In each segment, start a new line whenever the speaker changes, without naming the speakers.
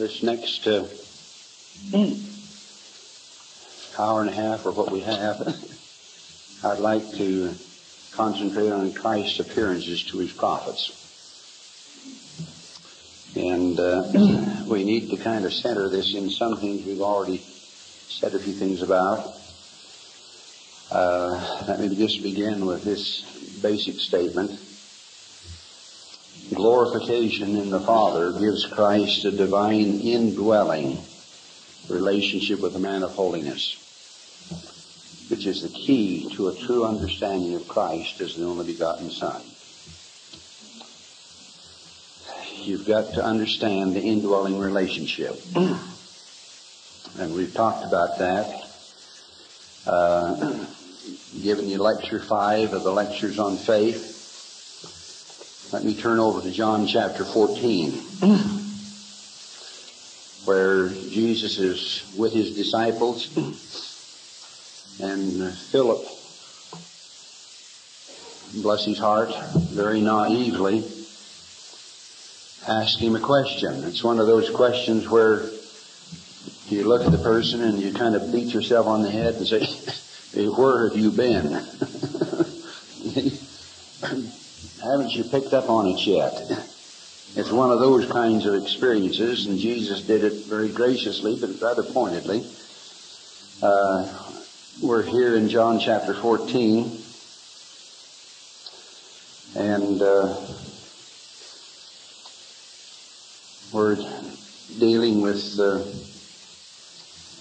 this next uh, hour and a half, or what we have, I'd like to concentrate on Christ's appearances to his prophets. And uh, we need to kind of center this in some things we've already said a few things about. Uh, let me just begin with this basic statement. Glorification in the Father gives Christ a divine indwelling relationship with the man of holiness, which is the key to a true understanding of Christ as the only begotten Son. You've got to understand the indwelling relationship. and we've talked about that. Uh, given you lecture five of the lectures on faith. Let me turn over to John chapter 14, where Jesus is with his disciples, and Philip, bless his heart, very naively, asked him a question. It's one of those questions where you look at the person and you kind of beat yourself on the head and say, where have you been? Haven't you picked up on it yet? It's one of those kinds of experiences, and Jesus did it very graciously, but rather pointedly. Uh, we're here in John chapter 14, and uh, we're dealing with uh,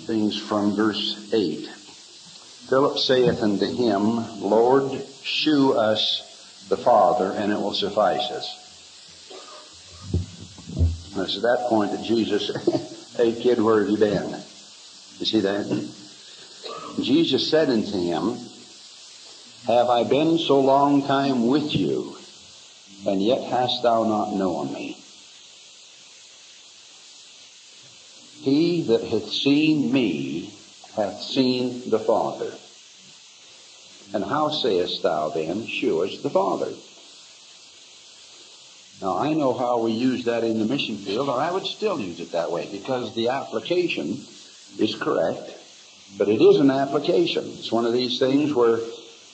things from verse 8. Philip saith unto him, Lord, shew us the Father, and it will suffice us. And it's at that point that Jesus, hey kid, where have you been? You see that? Jesus said unto him, Have I been so long time with you, and yet hast thou not known me? He that hath seen me hath seen the Father. And how sayest thou then, shew us the Father? Now I know how we use that in the mission field, or I would still use it that way, because the application is correct, but it is an application. It's one of these things where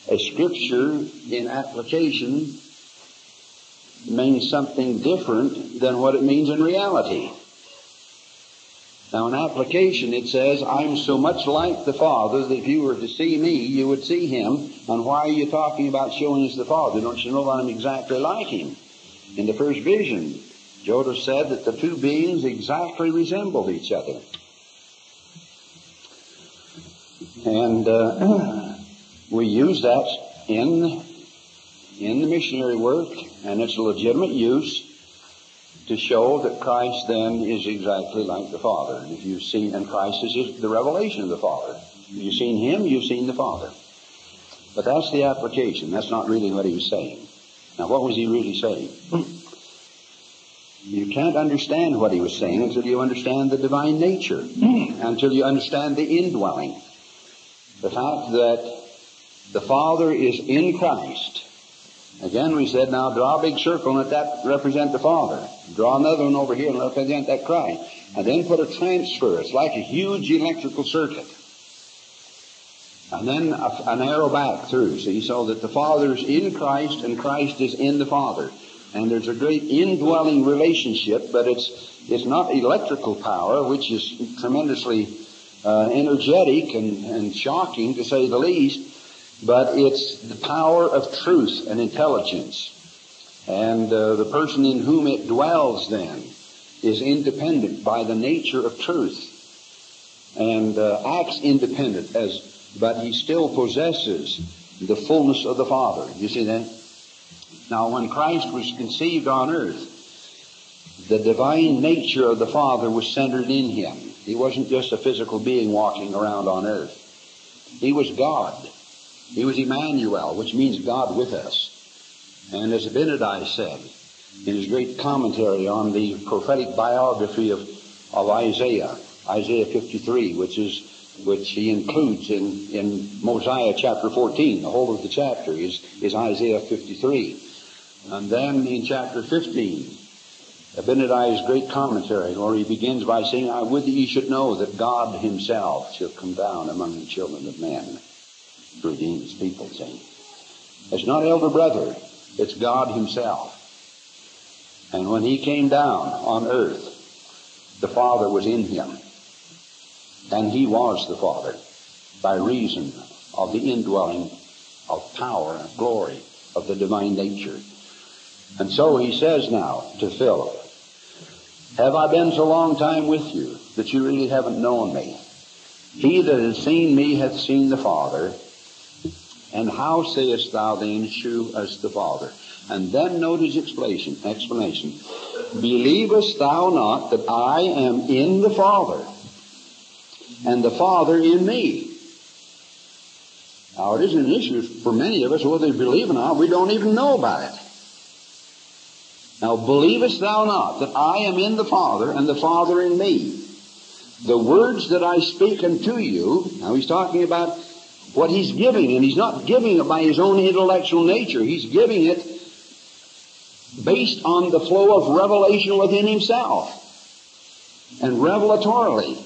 a scripture in application means something different than what it means in reality. Now, in application, it says, I'm so much like the Father that if you were to see me, you would see him. And why are you talking about showing us the Father? Don't you know that I'm exactly like him? In the first vision, Joseph said that the two beings exactly resembled each other. And uh, we use that in in the missionary work, and it's a legitimate use to show that Christ then is exactly like the Father. And if you've seen, and Christ is the revelation of the Father. If you've seen Him, you've seen the Father. But that's the application. That's not really what he was saying. Now, what was he really saying? You can't understand what he was saying until you understand the divine nature, until you understand the indwelling. The fact that the Father is in Christ Again, we said, now draw a big circle and let that represent the Father. Draw another one over here and represent that Christ. And then put a transfer. It's like a huge electrical circuit. And then a, an arrow back through, see, so that the Father is in Christ and Christ is in the Father. And there's a great indwelling relationship, but it's, it's not electrical power, which is tremendously uh, energetic and, and shocking to say the least but it's the power of truth and intelligence. And uh, the person in whom it dwells then is independent by the nature of truth and uh, acts independent as, but he still possesses the fullness of the Father. You see that? Now, when Christ was conceived on earth, the divine nature of the Father was centered in him. He wasn't just a physical being walking around on earth. He was God. He was Emmanuel, which means God with us. And as Abinadi said in his great commentary on the prophetic biography of, of Isaiah, Isaiah 53, which is which he includes in, in Mosiah chapter 14. The whole of the chapter is, is Isaiah 53. And then in chapter 15, Abinadi's great commentary, where he begins by saying, I would that ye should know that God himself shall come down among the children of men redeem his people, see. It's not elder brother, it's God himself. And when he came down on earth, the Father was in him. And he was the Father by reason of the indwelling of power and glory of the divine nature. And so he says now to Philip, Have I been so long time with you that you really haven't known me? He that has seen me hath seen the Father. And how sayest thou then, shew us the Father? And then note his explanation, explanation. Believest thou not that I am in the Father, and the Father in me? Now, it isn't an issue for many of us whether they believe or not. We don't even know about it. Now, believest thou not that I am in the Father and the Father in me? The words that I speak unto you, now he's talking about what he's giving, and he's not giving it by his own intellectual nature. He's giving it based on the flow of revelation within himself. And revelatorily.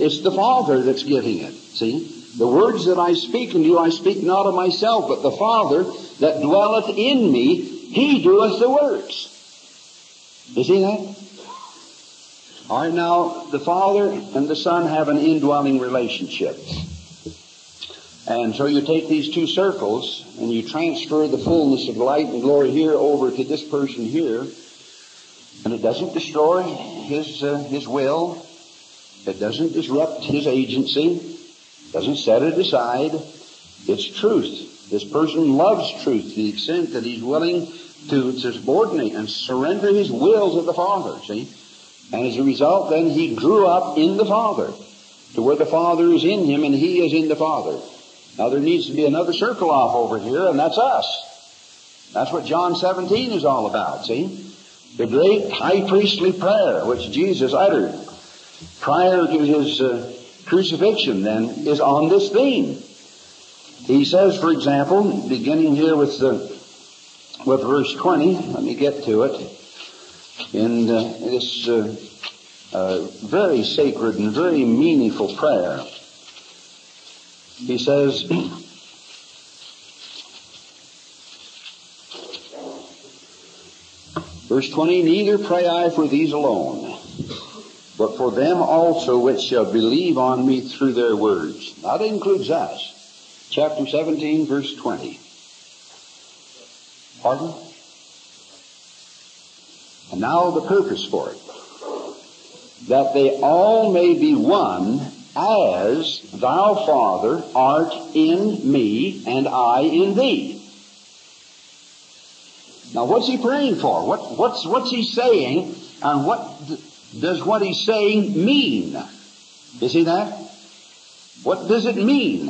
It's the Father that's giving it. See? The words that I speak unto you, I speak not of myself, but the Father that dwelleth in me, he doeth the works. You see that? All right, now, the Father and the Son have an indwelling relationship. And so you take these two circles and you transfer the fullness of light and glory here over to this person here. And it doesn't destroy his, uh, his will. It doesn't disrupt his agency. Doesn't set it aside. It's truth. This person loves truth to the extent that he's willing to, subordinate and surrender his will to the Father, see? And as a result, then he grew up in the Father, to where the Father is in him and he is in the Father. Now there needs to be another circle off over here, and that's us. That's what John 17 is all about, see? The great high priestly prayer which Jesus uttered prior to his uh, crucifixion then is on this theme. He says, for example, beginning here with the, with verse 20, let me get to it, in uh, this uh, uh, very sacred and very meaningful prayer. He says, verse 20, Neither pray I for these alone but for them also which shall believe on me through their words. That includes us. Chapter 17, verse 20. Pardon? And now the purpose for it. That they all may be one as thou, Father, art in me and I in thee. Now what's he praying for? What, what's, what's he saying? And what does what he's saying mean? You see that? What does it mean?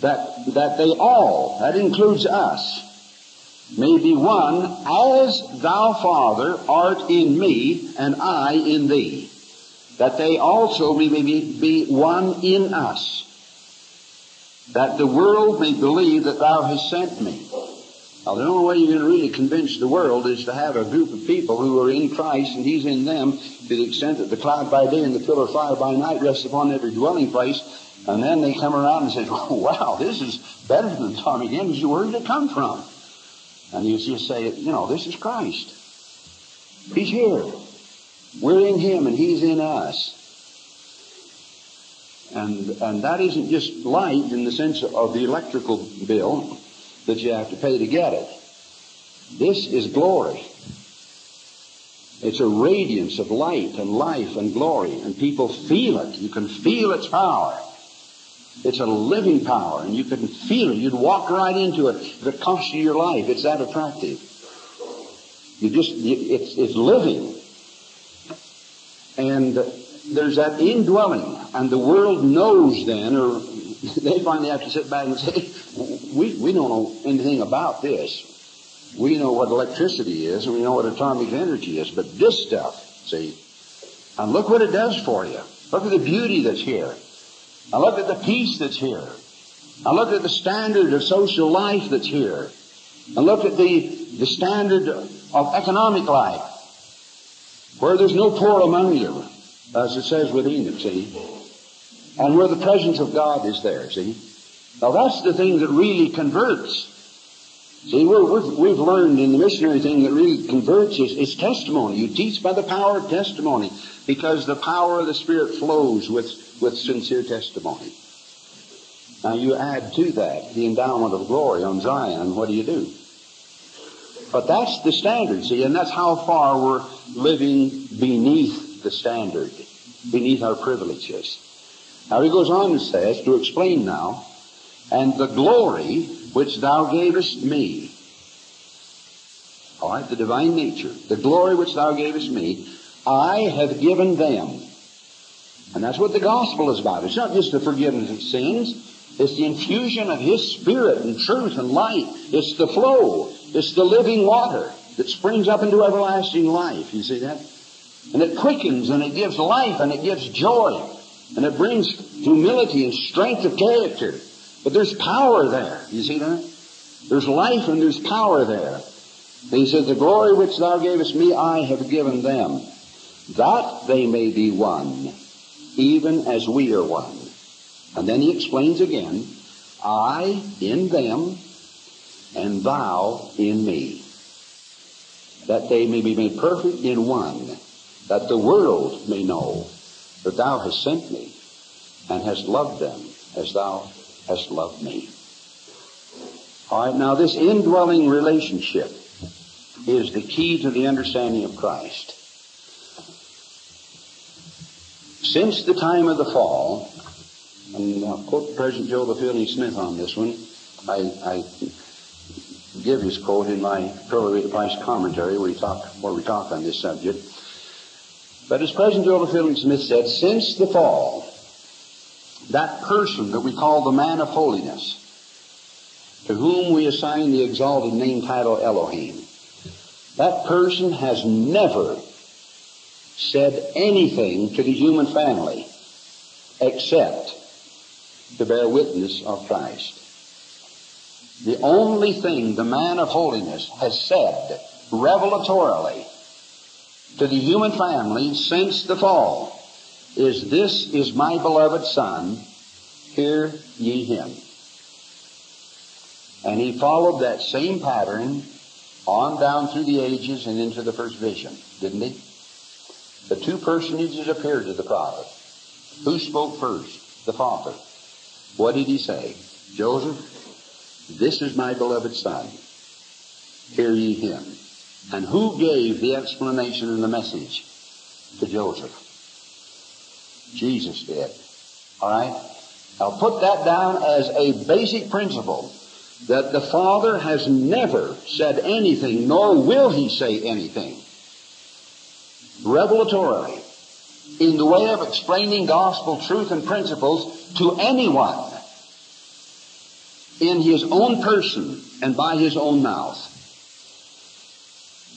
That, that they all, that includes us, may be one as thou, Father, art in me and I in thee. That they also may be, be one in us. That the world may believe that thou hast sent me. Now, the only way you're going to really convince the world is to have a group of people who are in Christ and He's in them to the extent that the cloud by day and the pillar of fire by night rests upon every dwelling place. And then they come around and say, wow, this is better than Tommy James. Where did it come from? And you just say, you know, this is Christ. He's here. We're in Him and He's in us. And, and that isn't just light in the sense of the electrical bill that you have to pay to get it. This is glory. It's a radiance of light and life and glory, and people feel it. You can feel its power. It's a living power, and you can feel it. You'd walk right into it if it cost you your life. It's that attractive. You just, it's, it's living. And there's that indwelling, and the world knows then, or they finally have to sit back and say, we, we don't know anything about this. We know what electricity is and we know what atomic energy is, but this stuff, see, and look what it does for you. Look at the beauty that's here. And look at the peace that's here. And look at the standard of social life that's here. And look at the, the standard of economic life. Where there's no poor among you, as it says with Enoch, see, and where the presence of God is there, see. Now that's the thing that really converts. See, we have learned in the missionary thing that really converts is, is testimony. You teach by the power of testimony because the power of the Spirit flows with, with sincere testimony. Now you add to that the endowment of glory on Zion, what do you do? But that's the standard, see, and that's how far we're living beneath the standard, beneath our privileges. Now he goes on and says, to explain now, and the glory which thou gavest me. All right, the divine nature, the glory which thou gavest me, I have given them. And that's what the gospel is about. It's not just the forgiveness of sins. It's the infusion of His Spirit and truth and light. It's the flow. It's the living water that springs up into everlasting life. You see that? And it quickens and it gives life and it gives joy. And it brings humility and strength of character. But there's power there. You see that? There's life and there's power there. he said, The glory which thou gavest me, I have given them, that they may be one, even as we are one. And then he explains again, I in them, and thou in me, that they may be made perfect in one, that the world may know that thou hast sent me, and hast loved them as thou hast loved me. All right, now this indwelling relationship is the key to the understanding of Christ. Since the time of the fall, and I'll quote President Joseph Fielding Smith on this one, I, I give his quote in my Pearl Price commentary where, he talk, where we talk on this subject. But as President Joseph Fielding Smith said, since the fall, that person that we call the man of holiness, to whom we assign the exalted name title Elohim, that person has never said anything to the human family except to bear witness of Christ. The only thing the man of holiness has said revelatorily to the human family since the fall is this is my beloved son, hear ye him. And he followed that same pattern on down through the ages and into the first vision, didn't he? The two personages appeared to the prophet. Who spoke first? The father. What did he say? Joseph, this is my beloved son. Hear ye him. And who gave the explanation and the message to Joseph? Jesus did. All right? Now put that down as a basic principle that the Father has never said anything, nor will He say anything, revelatorily, in the way of explaining gospel truth and principles to anyone in His own person and by His own mouth.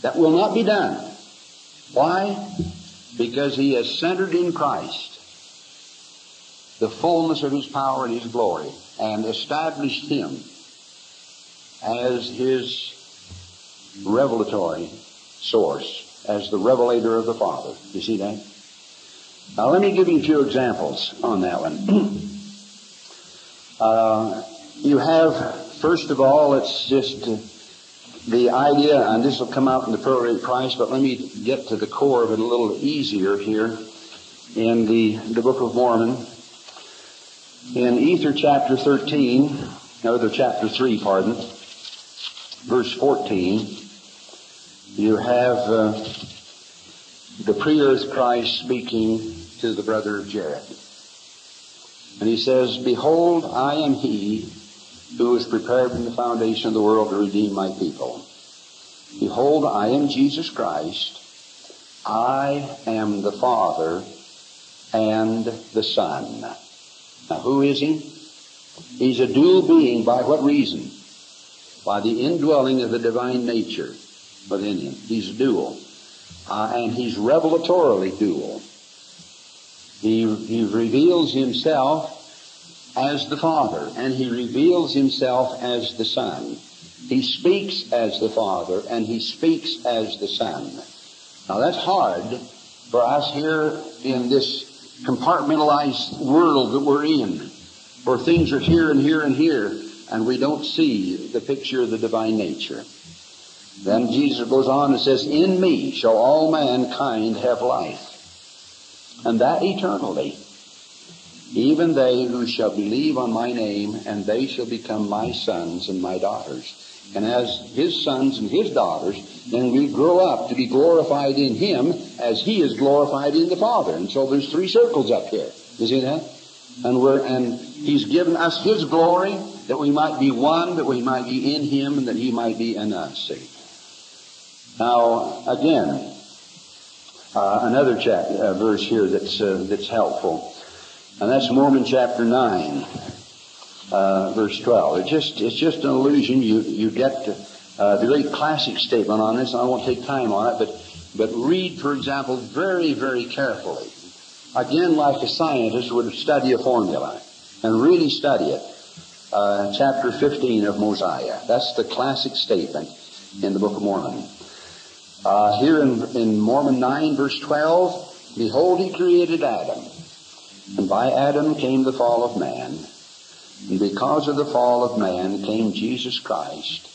That will not be done. Why? Because He has centered in Christ the fullness of his power and his glory and established him as his revelatory source, as the revelator of the Father. You see that? Now let me give you a few examples on that one. uh, you have, first of all, it's just uh, the idea, and this will come out in the prorate price, but let me get to the core of it a little easier here in the, the Book of Mormon. In Ether chapter 13, or the chapter 3, pardon, verse 14, you have uh, the pre-earth Christ speaking to the brother of Jared. And he says, Behold, I am he who is prepared from the foundation of the world to redeem my people. Behold, I am Jesus Christ. I am the Father and the Son. Now, who is he? He's a dual being. By what reason? By the indwelling of the divine nature within him. He's dual. Uh, and he's revelatorily dual. He, he reveals himself as the Father, and he reveals himself as the Son. He speaks as the Father, and he speaks as the Son. Now that's hard for us here in this compartmentalized world that we're in, where things are here and here and here, and we don't see the picture of the divine nature. Then Jesus goes on and says, In me shall all mankind have life, and that eternally. Even they who shall believe on my name, and they shall become my sons and my daughters. And as his sons and his daughters, then we grow up to be glorified in him as he is glorified in the Father. And so there's three circles up here. You see that? And we're and he's given us his glory that we might be one, that we might be in him, and that he might be in us. See? Now, again, uh, another chap, uh, verse here that's, uh, that's helpful. And that's Mormon chapter 9, uh, verse 12. It's just, it's just an illusion. You, you get uh, the great classic statement on this, and I won't take time on it, but, but read, for example, very, very carefully. Again, like a scientist would study a formula and really study it. Uh, chapter 15 of Mosiah. That's the classic statement in the Book of Mormon. Uh, here in, in Mormon 9, verse 12, Behold, he created Adam. And by Adam came the fall of man. And because of the fall of man came Jesus Christ,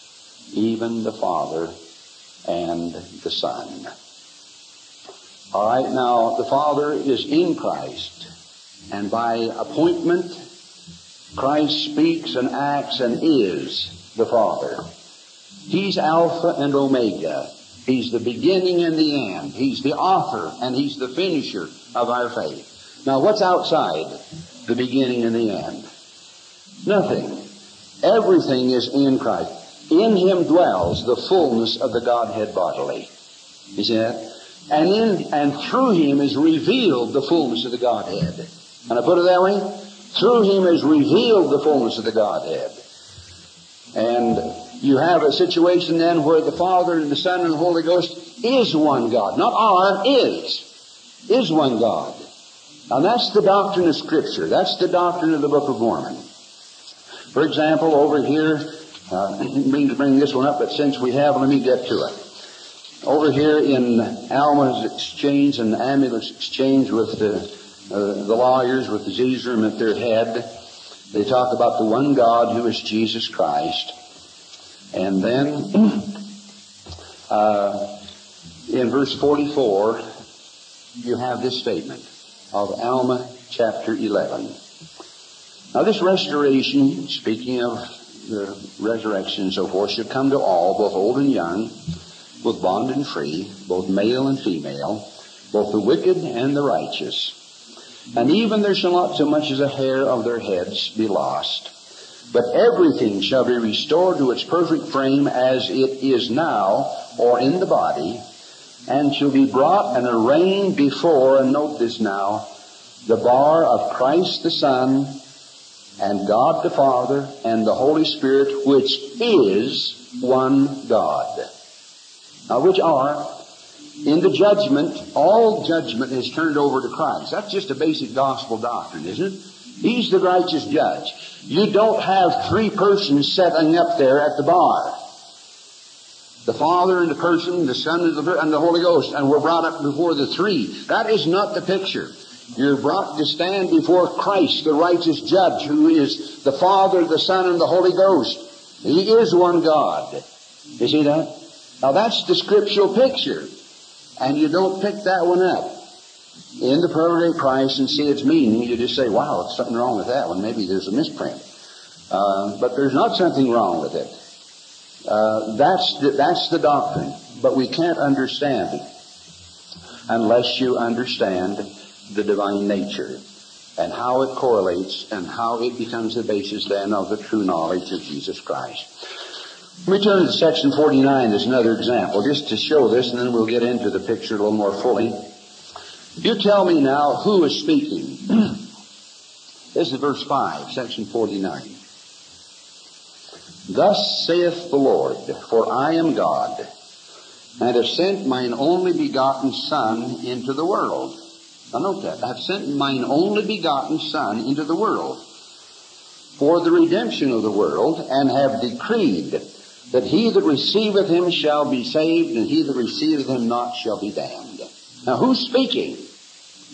even the Father and the Son. All right, now the Father is in Christ. And by appointment, Christ speaks and acts and is the Father. He's Alpha and Omega. He's the beginning and the end. He's the author and He's the finisher of our faith. Now, what's outside the beginning and the end? Nothing. Everything is in Christ. In Him dwells the fullness of the Godhead bodily. You see that? And in and through Him is revealed the fullness of the Godhead. And I put it that way? Through Him is revealed the fullness of the Godhead. And you have a situation then where the Father and the Son and the Holy Ghost is one God. Not are, is. Is one God. Now that's the doctrine of Scripture. That's the doctrine of the Book of Mormon. For example, over here, uh, mean to bring this one up, but since we have, let me get to it. Over here in Alma's exchange and Amulek's exchange with the, uh, the lawyers, with the Zeezrom at their head, they talk about the one God who is Jesus Christ. And then uh, in verse 44, you have this statement of Alma chapter 11. Now, this restoration, speaking of the resurrection and so forth, should come to all, both old and young, both bond and free, both male and female, both the wicked and the righteous. And even there shall not so much as a hair of their heads be lost. But everything shall be restored to its perfect frame as it is now, or in the body, and shall be brought and arraigned before, and note this now, the bar of Christ the Son, and God the Father, and the Holy Spirit, which is one God. Now, which are, in the judgment, all judgment is turned over to Christ. That's just a basic gospel doctrine, isn't it? He's the righteous judge. You don't have three persons sitting up there at the bar. The Father and the person, the Son and the, and the Holy Ghost, and we're brought up before the three. That is not the picture. You're brought to stand before Christ, the righteous judge, who is the Father, the Son, and the Holy Ghost. He is one God. You see that? Now that's the scriptural picture. And you don't pick that one up in the of price and see its meaning, you just say, wow, there's something wrong with that one. Maybe there's a misprint. Uh, but there's not something wrong with it. Uh, that's, the, that's the doctrine. But we can't understand it unless you understand the divine nature and how it correlates and how it becomes the basis then of the true knowledge of Jesus Christ. Let me turn to section 49 as another example, just to show this, and then we'll get into the picture a little more fully. You tell me now who is speaking. this is verse 5, section 49. Thus saith the Lord, for I am God, and have sent mine only begotten Son into the world. Now note that. I have sent mine only begotten Son into the world for the redemption of the world, and have decreed that he that receiveth him shall be saved, and he that receiveth him not shall be damned. Now who's speaking?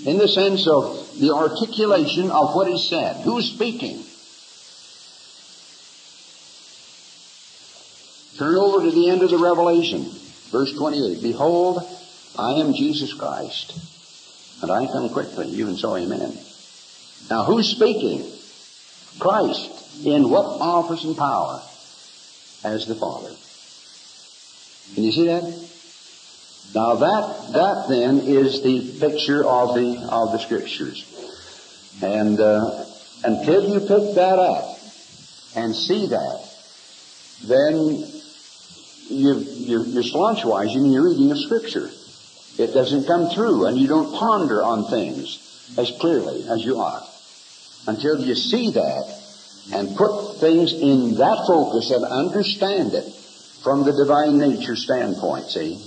In the sense of the articulation of what is said. Who's speaking? Turn over to the end of the Revelation, verse 28. Behold, I am Jesus Christ, and I come quickly, You even so amen. Now who's speaking? Christ. In what office and power? As the Father. Can you see that? Now that, that then is the picture of the, of the Scriptures. And, uh, until you pick that up and see that, then you, you, you're slunchwise in your reading of Scripture. It doesn't come through, and you don't ponder on things as clearly as you ought until you see that and put things in that focus and understand it from the divine nature standpoint, see?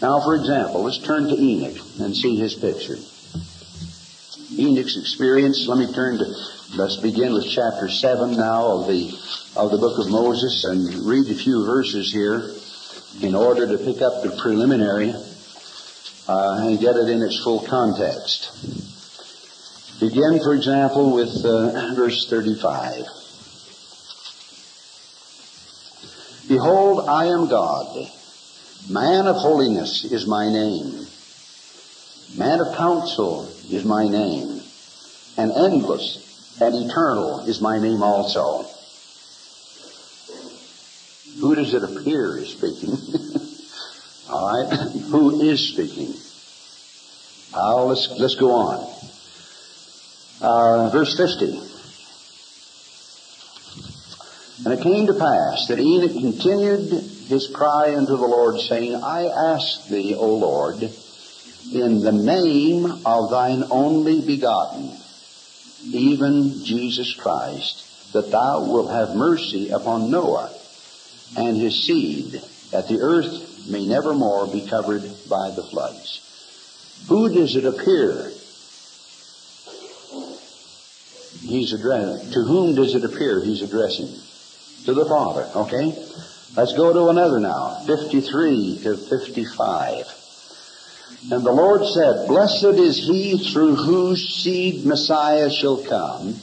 Now, for example, let's turn to Enoch and see his picture. Enoch's experience, let me turn to, let's begin with chapter 7 now of the, of the book of Moses and read a few verses here in order to pick up the preliminary uh, and get it in its full context. Begin, for example, with uh, verse 35. Behold, I am God. Man of holiness is my name. Man of counsel is my name. And endless and eternal is my name also. Who does it appear is speaking? All right. Who is speaking? Uh, let's, let's go on. Uh, verse 50. And it came to pass that Enoch continued his cry unto the Lord, saying, I ask thee, O Lord, in the name of thine only begotten, even Jesus Christ, that thou wilt have mercy upon Noah and his seed, that the earth may never more be covered by the floods. Who does it appear he's addressing. To whom does it appear he's addressing? To the Father, okay? Let's go to another now, 53 to 55. And the Lord said, Blessed is he through whose seed Messiah shall come.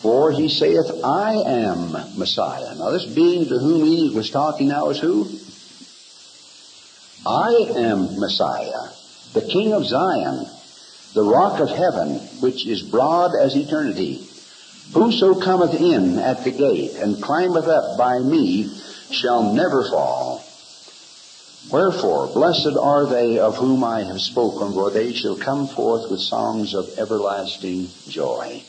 For he saith, I am Messiah. Now this being to whom he was talking now is who? I am Messiah, the King of Zion, the rock of heaven, which is broad as eternity. Whoso cometh in at the gate and climbeth up by me shall never fall. Wherefore, blessed are they of whom I have spoken, for they shall come forth with songs of everlasting joy.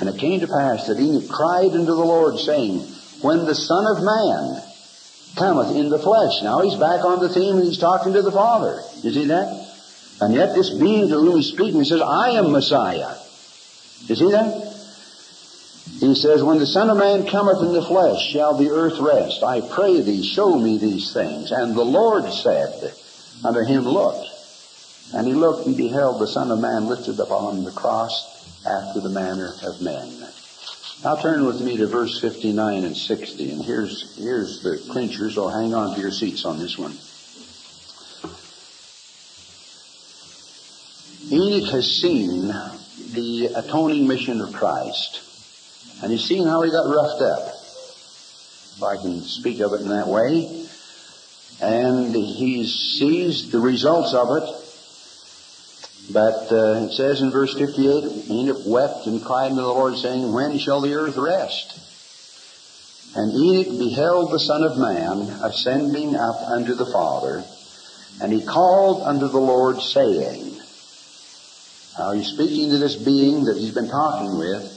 And it came to pass that Enoch cried unto the Lord, saying, When the Son of Man cometh in the flesh. Now he's back on the theme and he's talking to the Father. You see that? And yet this being to whom he's speaking says, I am Messiah. You see that? He says, When the Son of Man cometh in the flesh, shall the earth rest. I pray thee, show me these things. And the Lord said unto him, Look. And he looked and beheld the Son of Man lifted up on the cross after the manner of men. Now turn with me to verse 59 and 60. And here's, here's the clincher, oh, so hang on to your seats on this one. Enoch has seen the atoning mission of Christ. And he's seen how he got roughed up, if I can speak of it in that way. And he sees the results of it. But uh, it says in verse 58, Enoch wept and cried unto the Lord, saying, When shall the earth rest? And Enoch beheld the Son of Man ascending up unto the Father, and he called unto the Lord, saying, now he's speaking to this being that he's been talking with,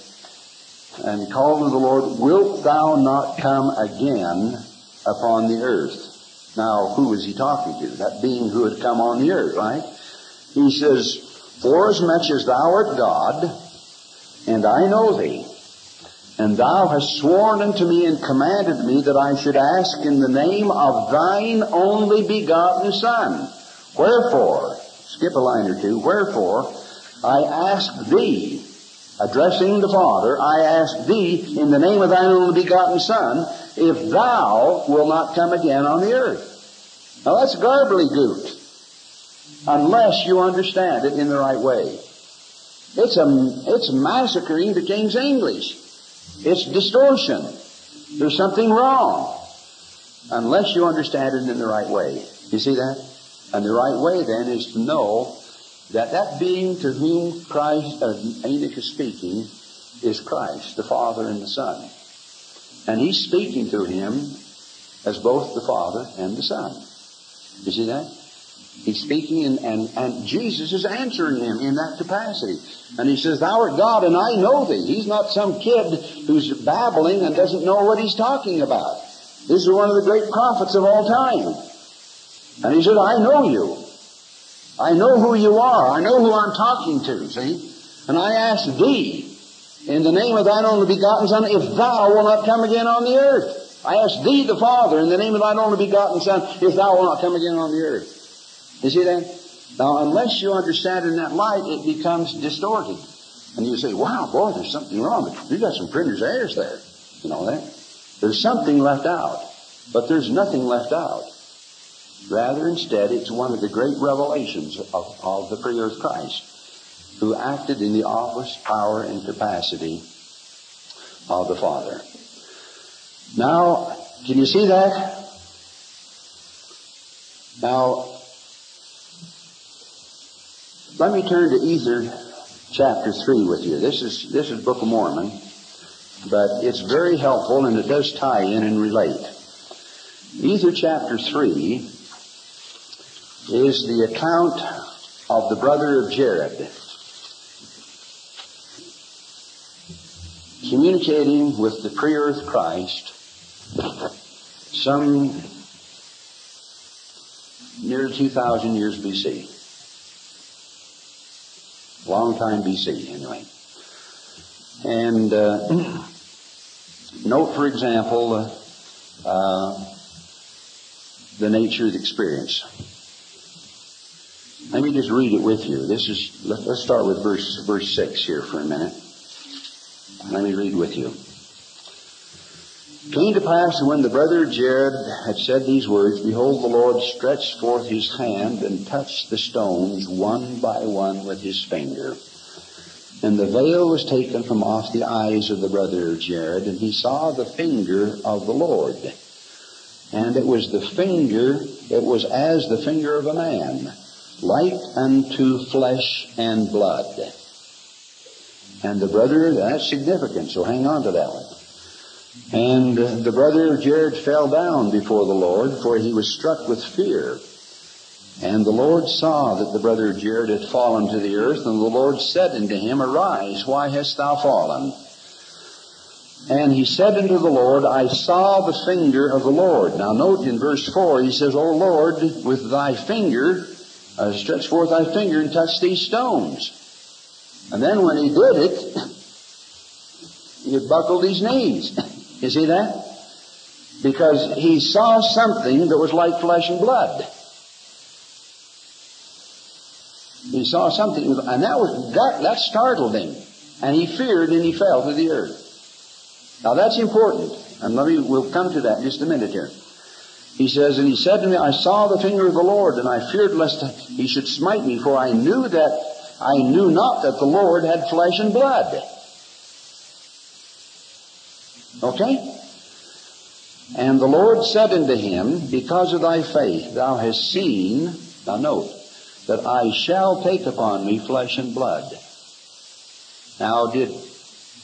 and he called to the Lord, Wilt thou not come again upon the earth? Now, who is he talking to? That being who had come on the earth, right? He says, Forasmuch as thou art God, and I know thee, and thou hast sworn unto me and commanded me that I should ask in the name of thine only begotten Son. Wherefore, skip a line or two, wherefore, I ask thee, addressing the Father, I ask thee in the name of thine only begotten Son, if thou will not come again on the earth. Now that's gobbledygook. Unless you understand it in the right way. It's a, it's massacring the King's English. It's distortion. There's something wrong. Unless you understand it in the right way. You see that? And the right way then is to know that that being to whom Christ, uh, Enoch is speaking, is Christ, the Father and the Son. And he's speaking to him as both the Father and the Son. You see that? He's speaking and, and, and Jesus is answering him in that capacity. And he says, Thou art God and I know thee. He's not some kid who's babbling and doesn't know what he's talking about. This is one of the great prophets of all time. And he said, I know you. I know who you are. I know who I'm talking to, see? And I ask thee, in the name of thine only begotten Son, if thou wilt not come again on the earth. I ask thee, the Father, in the name of thine only begotten Son, if thou wilt not come again on the earth. You see that? Now, unless you understand in that light, it becomes distorted. And you say, wow, boy, there's something wrong. You got some printer's errors there. You know that? There's something left out. But there's nothing left out. Rather, instead, it's one of the great revelations of, of the pre-earth Christ, who acted in the office, power, and capacity of the Father. Now, can you see that? Now, let me turn to Ether chapter 3 with you. This is, this is Book of Mormon, but it's very helpful and it does tie in and relate. Ether chapter 3 is the account of the brother of Jared communicating with the pre-earth Christ some near 2,000 years BC. Long time BC, anyway. And uh, note, for example, uh, the nature of the experience. Let me just read it with you. This is, let, us start with verse, verse 6 here for a minute. Let me read with you. Came to pass when the brother Jared had said these words, behold, the Lord stretched forth his hand and touched the stones one by one with his finger. And the veil was taken from off the eyes of the brother Jared, and he saw the finger of the Lord. And it was the finger, it was as the finger of a man like unto flesh and blood. And the brother, that's significant, so hang on to that one. And the brother of Jared fell down before the Lord, for he was struck with fear. And the Lord saw that the brother of Jared had fallen to the earth, and the Lord said unto him, Arise, why hast thou fallen? And he said unto the Lord, I saw the finger of the Lord. Now note in verse 4, he says, O Lord, with thy finger uh, stretch forth thy finger and touch these stones. And then when he did it, he buckled his knees. you see that? Because he saw something that was like flesh and blood. He saw something, and that was that, that startled him, and he feared, and he fell to the earth. Now that's important, and let me we'll come to that in just a minute here. He says, And he said to me, I saw the finger of the Lord, and I feared lest he should smite me, for I knew that I knew not that the Lord had flesh and blood. Okay? And the Lord said unto him, Because of thy faith thou hast seen, now note, that I shall take upon me flesh and blood. Now, did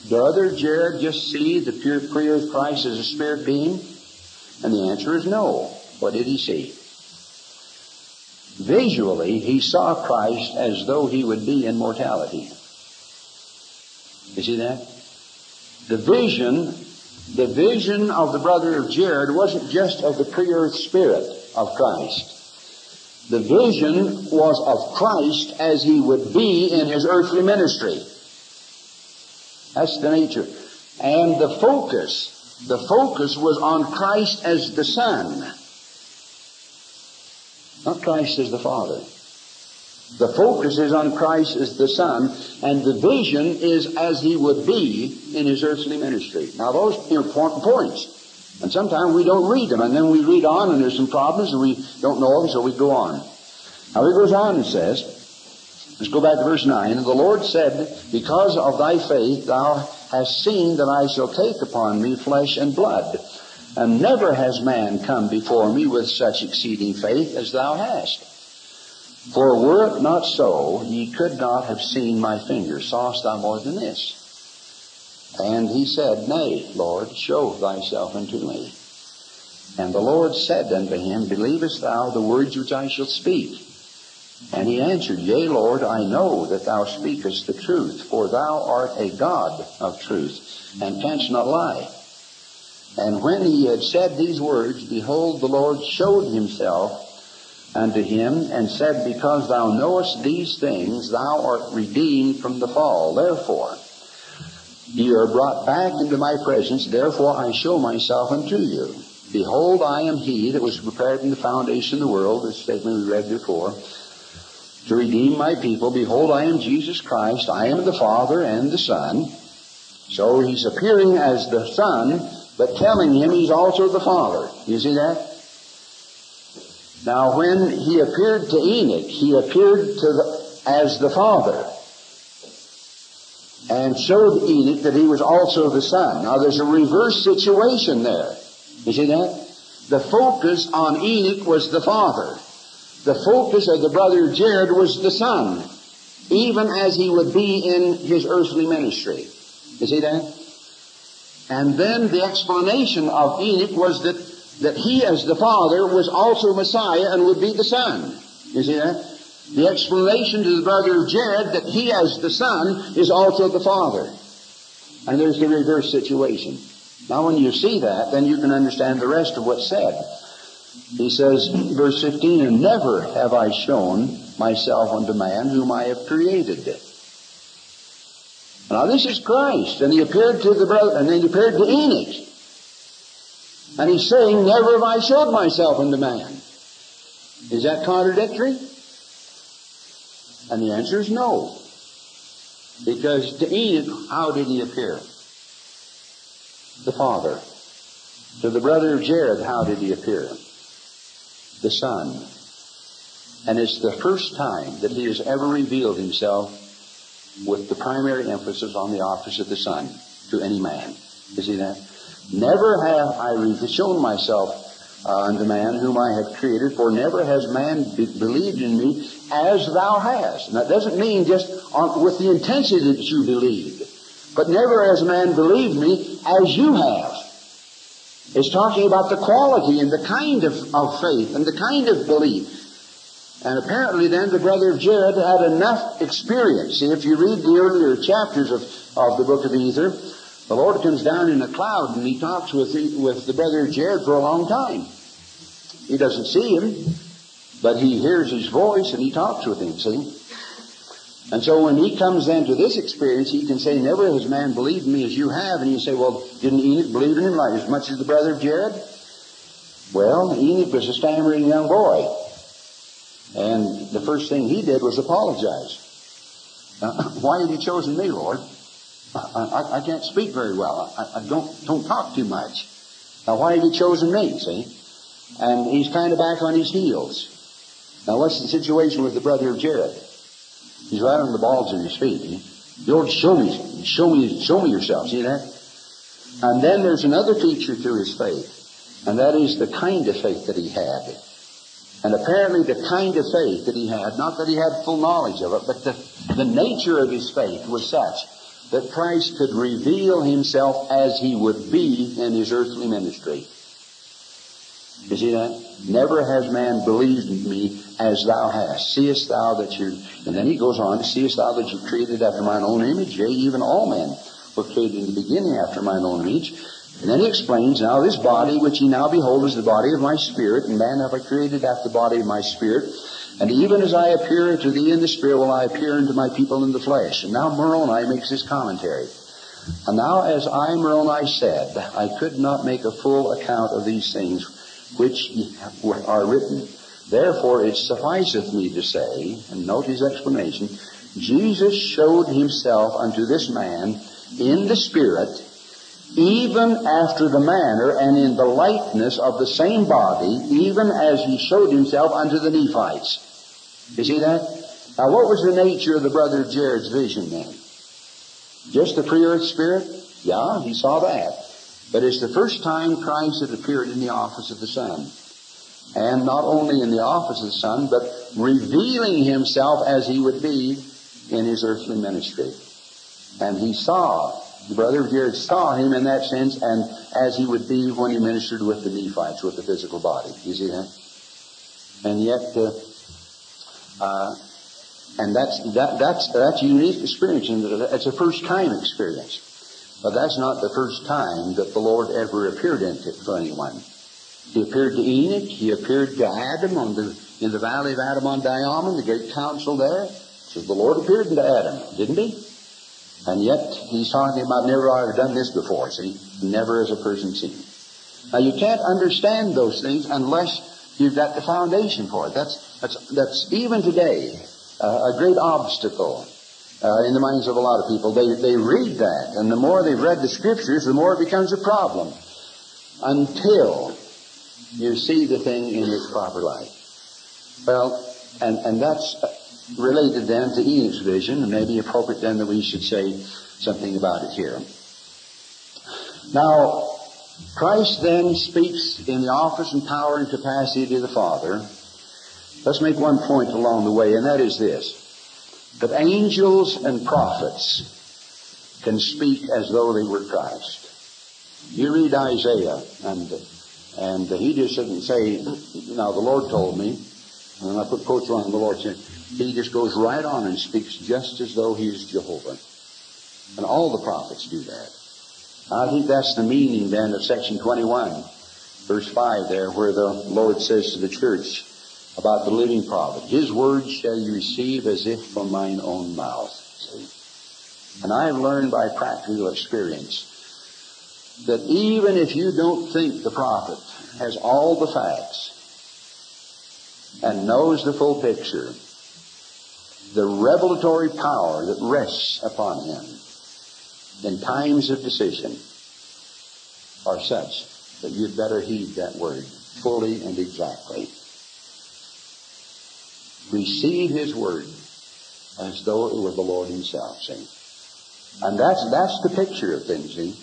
brother Jared just see the pure pre-earth Christ as a spirit being? And the answer is no. What did he see? Visually, he saw Christ as though he would be in mortality. You see that? The vision, the vision of the brother of Jared wasn't just of the pre-earth spirit of Christ. The vision was of Christ as he would be in his earthly ministry. That's the nature. And the focus the focus was on Christ as the Son, not Christ as the Father. The focus is on Christ as the Son, and the vision is as he would be in his earthly ministry. Now, those are important points. And sometimes we don't read them, and then we read on, and there's some problems, and we don't know them, so we go on. Now he goes on and says, let's go back to verse 9, And the Lord said, Because of thy faith thou hast seen that I shall take upon me flesh and blood. And never has man come before me with such exceeding faith as thou hast. For were it not so, ye could not have seen my finger. Sawest thou more than this? And he said, Nay, Lord, show thyself unto me. And the Lord said unto him, Believest thou the words which I shall speak? And he answered, Yea, Lord, I know that thou speakest the truth, for thou art a God of truth, and canst not lie. And when he had said these words, behold, the Lord showed himself unto him, and said, Because thou knowest these things, thou art redeemed from the fall. Therefore, Ye are brought back into my presence, therefore I show myself unto you. Behold, I am he that was prepared in the foundation of the world, this statement we read before, to redeem my people. Behold, I am Jesus Christ. I am the Father and the Son. So he's appearing as the Son, but telling him he's also the Father. You see that? Now, when he appeared to Enoch, he appeared to the, as the Father and showed Enoch that he was also the son. Now there's a reverse situation there. You see that? The focus on Enoch was the father. The focus of the brother Jared was the son, even as he would be in his earthly ministry. You see that? And then the explanation of Enoch was that, that he as the father was also Messiah and would be the son. You see that? The explanation to the brother Jared that he as the son is also the father. And there's the reverse situation. Now when you see that, then you can understand the rest of what's said. He says, verse 15, And never have I shown myself unto man whom I have created. Now this is Christ, and he appeared to the brother, and then he appeared to Enoch. And he's saying, Never have I showed myself unto man. Is that contradictory? And the answer is no. Because to Enoch, how did he appear? The Father. To the brother of Jared, how did he appear? The Son. And it's the first time that he has ever revealed himself with the primary emphasis on the office of the Son to any man. You see that? Never have I shown myself uh, unto man whom I have created, for never has man be- believed in me as thou hast. And that doesn't mean just on, with the intensity that you believed, but never has man believed me as you have. It's talking about the quality and the kind of, of faith and the kind of belief. And apparently then the brother of Jared had enough experience. See, if you read the earlier chapters of, of the book of Ether, the Lord comes down in a cloud and he talks with the, with the brother Jared for a long time. He doesn't see him, but he hears his voice and he talks with him, see? And so when he comes then to this experience, he can say, Never has man believed in me as you have. And you say, Well, didn't Enoch believe in him like as much as the brother of Jared? Well, Enoch was a stammering young boy. And the first thing he did was apologize. Uh, why have you chosen me, Lord? I, I, I can't speak very well. I, I, don't don't talk too much. Now, why have you chosen me? See, and he's kind of back on his heels. Now, what's the situation with the brother of Jared? He's right on the balls of his feet. Lord, show me, show me, show me yourself. See that? And then there's another feature to his faith, and that is the kind of faith that he had. And apparently the kind of faith that he had, not that he had full knowledge of it, but the, the nature of his faith was such that Christ could reveal himself as he would be in his earthly ministry. You see that? Never has man believed me as thou hast. Seest thou that you and then he goes on, seest thou that you created after mine own image? Yea, even all men were created in the beginning after mine own image. And then he explains, now this body which ye now behold is the body of my spirit, and man have I created after the body of my spirit. And even as I appear to thee in the spirit, will I appear unto my people in the flesh. And now Moroni makes this commentary. And now as I, Moroni, said, I could not make a full account of these things which are written. Therefore it sufficeth me to say, and note his explanation, Jesus showed himself unto this man in the Spirit even after the manner and in the likeness of the same body, even as he showed himself unto the Nephites. You see that? Now what was the nature of the brother Jared's vision then? Just the pre-earth spirit? Yeah, he saw that. But it's the first time Christ had appeared in the office of the Son. And not only in the office of the Son, but revealing himself as he would be in his earthly ministry. And he saw, the brother of Jared saw him in that sense, and as he would be when he ministered with the Nephites, with the physical body. You see that? And yet, uh, uh, and that's that, that's that's a unique experience, and it's a first time experience. But that's not the first time that the Lord ever appeared to anyone. He appeared to Enoch. He appeared to Adam on the in the valley of Adam-ondi-Ahman, the great council there. So the Lord appeared to Adam, didn't he? And yet he's talking about never ever done this before. See, never as a person seen. Now you can't understand those things unless you've got the foundation for it. That's that's that's even today uh, a great obstacle uh, in the minds of a lot of people. They, they read that, and the more they've read the scriptures, the more it becomes a problem until you see the thing in its proper light. Well, and, and that's related then to Enoch's vision, and maybe appropriate then that we should say something about it here. Now, Christ then speaks in the office and power and capacity of the Father. Let's make one point along the way, and that is this that angels and prophets can speak as though they were Christ. You read Isaiah, and and he just doesn't say, "Now the Lord told me," and I put quotes around the Lord saying, he just goes right on and speaks just as though he's Jehovah, and all the prophets do that. I think that's the meaning then of section 21, verse 5 there, where the Lord says to the church, about the living prophet. His words shall you receive as if from mine own mouth. See? And I've learned by practical experience that even if you don't think the prophet has all the facts and knows the full picture, the revelatory power that rests upon him in times of decision are such that you'd better heed that word fully and exactly receive His Word as though it were the Lord Himself, see? And that's, that's the picture of things, see?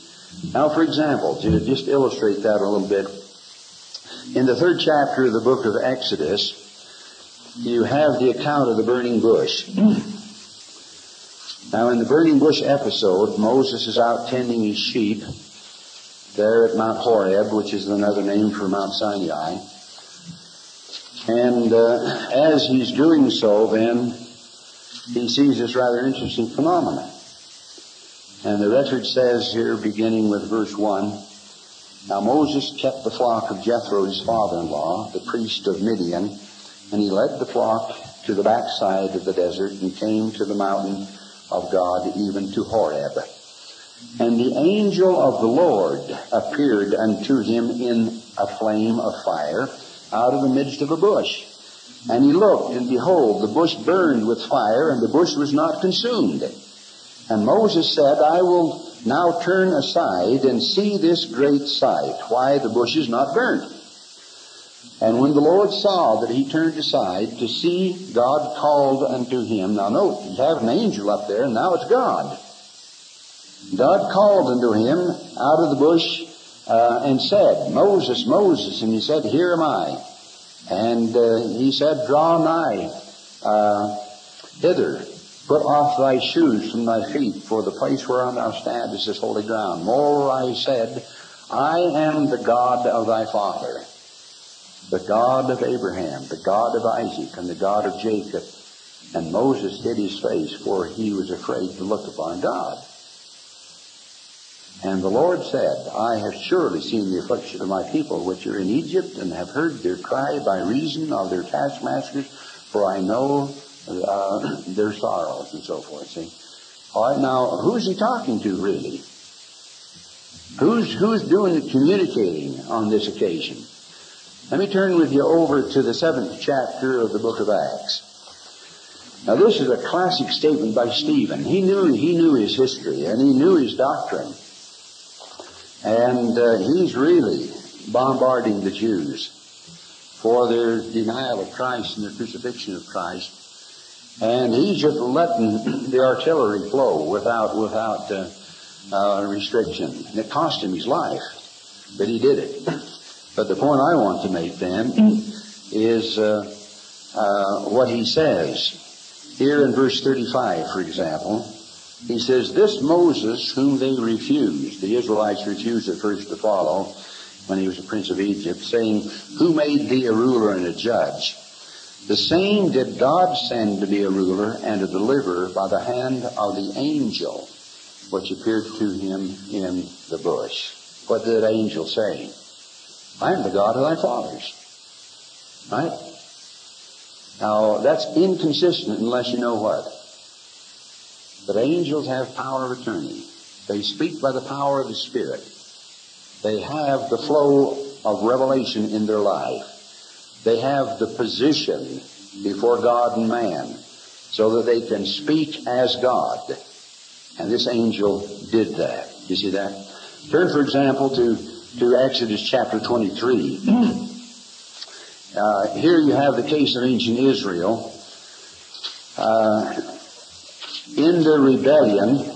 Now, for example, to just illustrate that a little bit, in the third chapter of the book of Exodus, you have the account of the burning bush. Now, in the burning bush episode, Moses is out tending his sheep there at Mount Horeb, which is another name for Mount Sinai. And uh, as he's doing so, then he sees this rather interesting phenomenon. And the record says here, beginning with verse 1, Now Moses kept the flock of Jethro, his father-in-law, the priest of Midian, and he led the flock to the backside of the desert and came to the mountain of God, even to Horeb. And the angel of the Lord appeared unto him in a flame of fire out of the midst of a bush. And he looked, and behold, the bush burned with fire, and the bush was not consumed. And Moses said, I will now turn aside and see this great sight, why the bush is not burnt. And when the Lord saw that he turned aside to see, God called unto him. Now note, you have an angel up there, and now it's God. God called unto him out of the bush uh, and said, Moses, Moses, and he said, Here am I. And uh, he said, Draw nigh uh, hither, put off thy shoes from thy feet, for the place whereon thou standest is holy ground. Moreover, I said, I am the God of thy father, the God of Abraham, the God of Isaac, and the God of Jacob. And Moses hid his face, for he was afraid to look upon God. And the Lord said, I have surely seen the affliction of my people which are in Egypt, and have heard their cry by reason of their taskmasters, for I know uh, their sorrows, and so forth. See? All right, now, who's he talking to, really? Who's, who's doing the communicating on this occasion? Let me turn with you over to the seventh chapter of the book of Acts. Now this is a classic statement by Stephen. He knew, he knew his history and he knew his doctrine. And uh, he's really bombarding the Jews for their denial of Christ and their crucifixion of Christ. And he's just letting the artillery flow without, without uh, uh, restriction. And it cost him his life, but he did it. But the point I want to make then is uh, uh, what he says. Here in verse 35, for example, he says, This Moses whom they refused, the Israelites refused at first to follow when he was a prince of Egypt, saying, Who made thee a ruler and a judge? The same did God send to be a ruler and a deliverer by the hand of the angel which appeared to him in the bush. What did that angel say? I am the God of thy fathers. Right? Now, that's inconsistent unless you know what? That angels have power of attorney. They speak by the power of the Spirit. They have the flow of revelation in their life. They have the position before God and man so that they can speak as God. And this angel did that. You see that? Turn, for example, to, to Exodus chapter 23. Uh, here you have the case of ancient Israel. Uh, in the rebellion,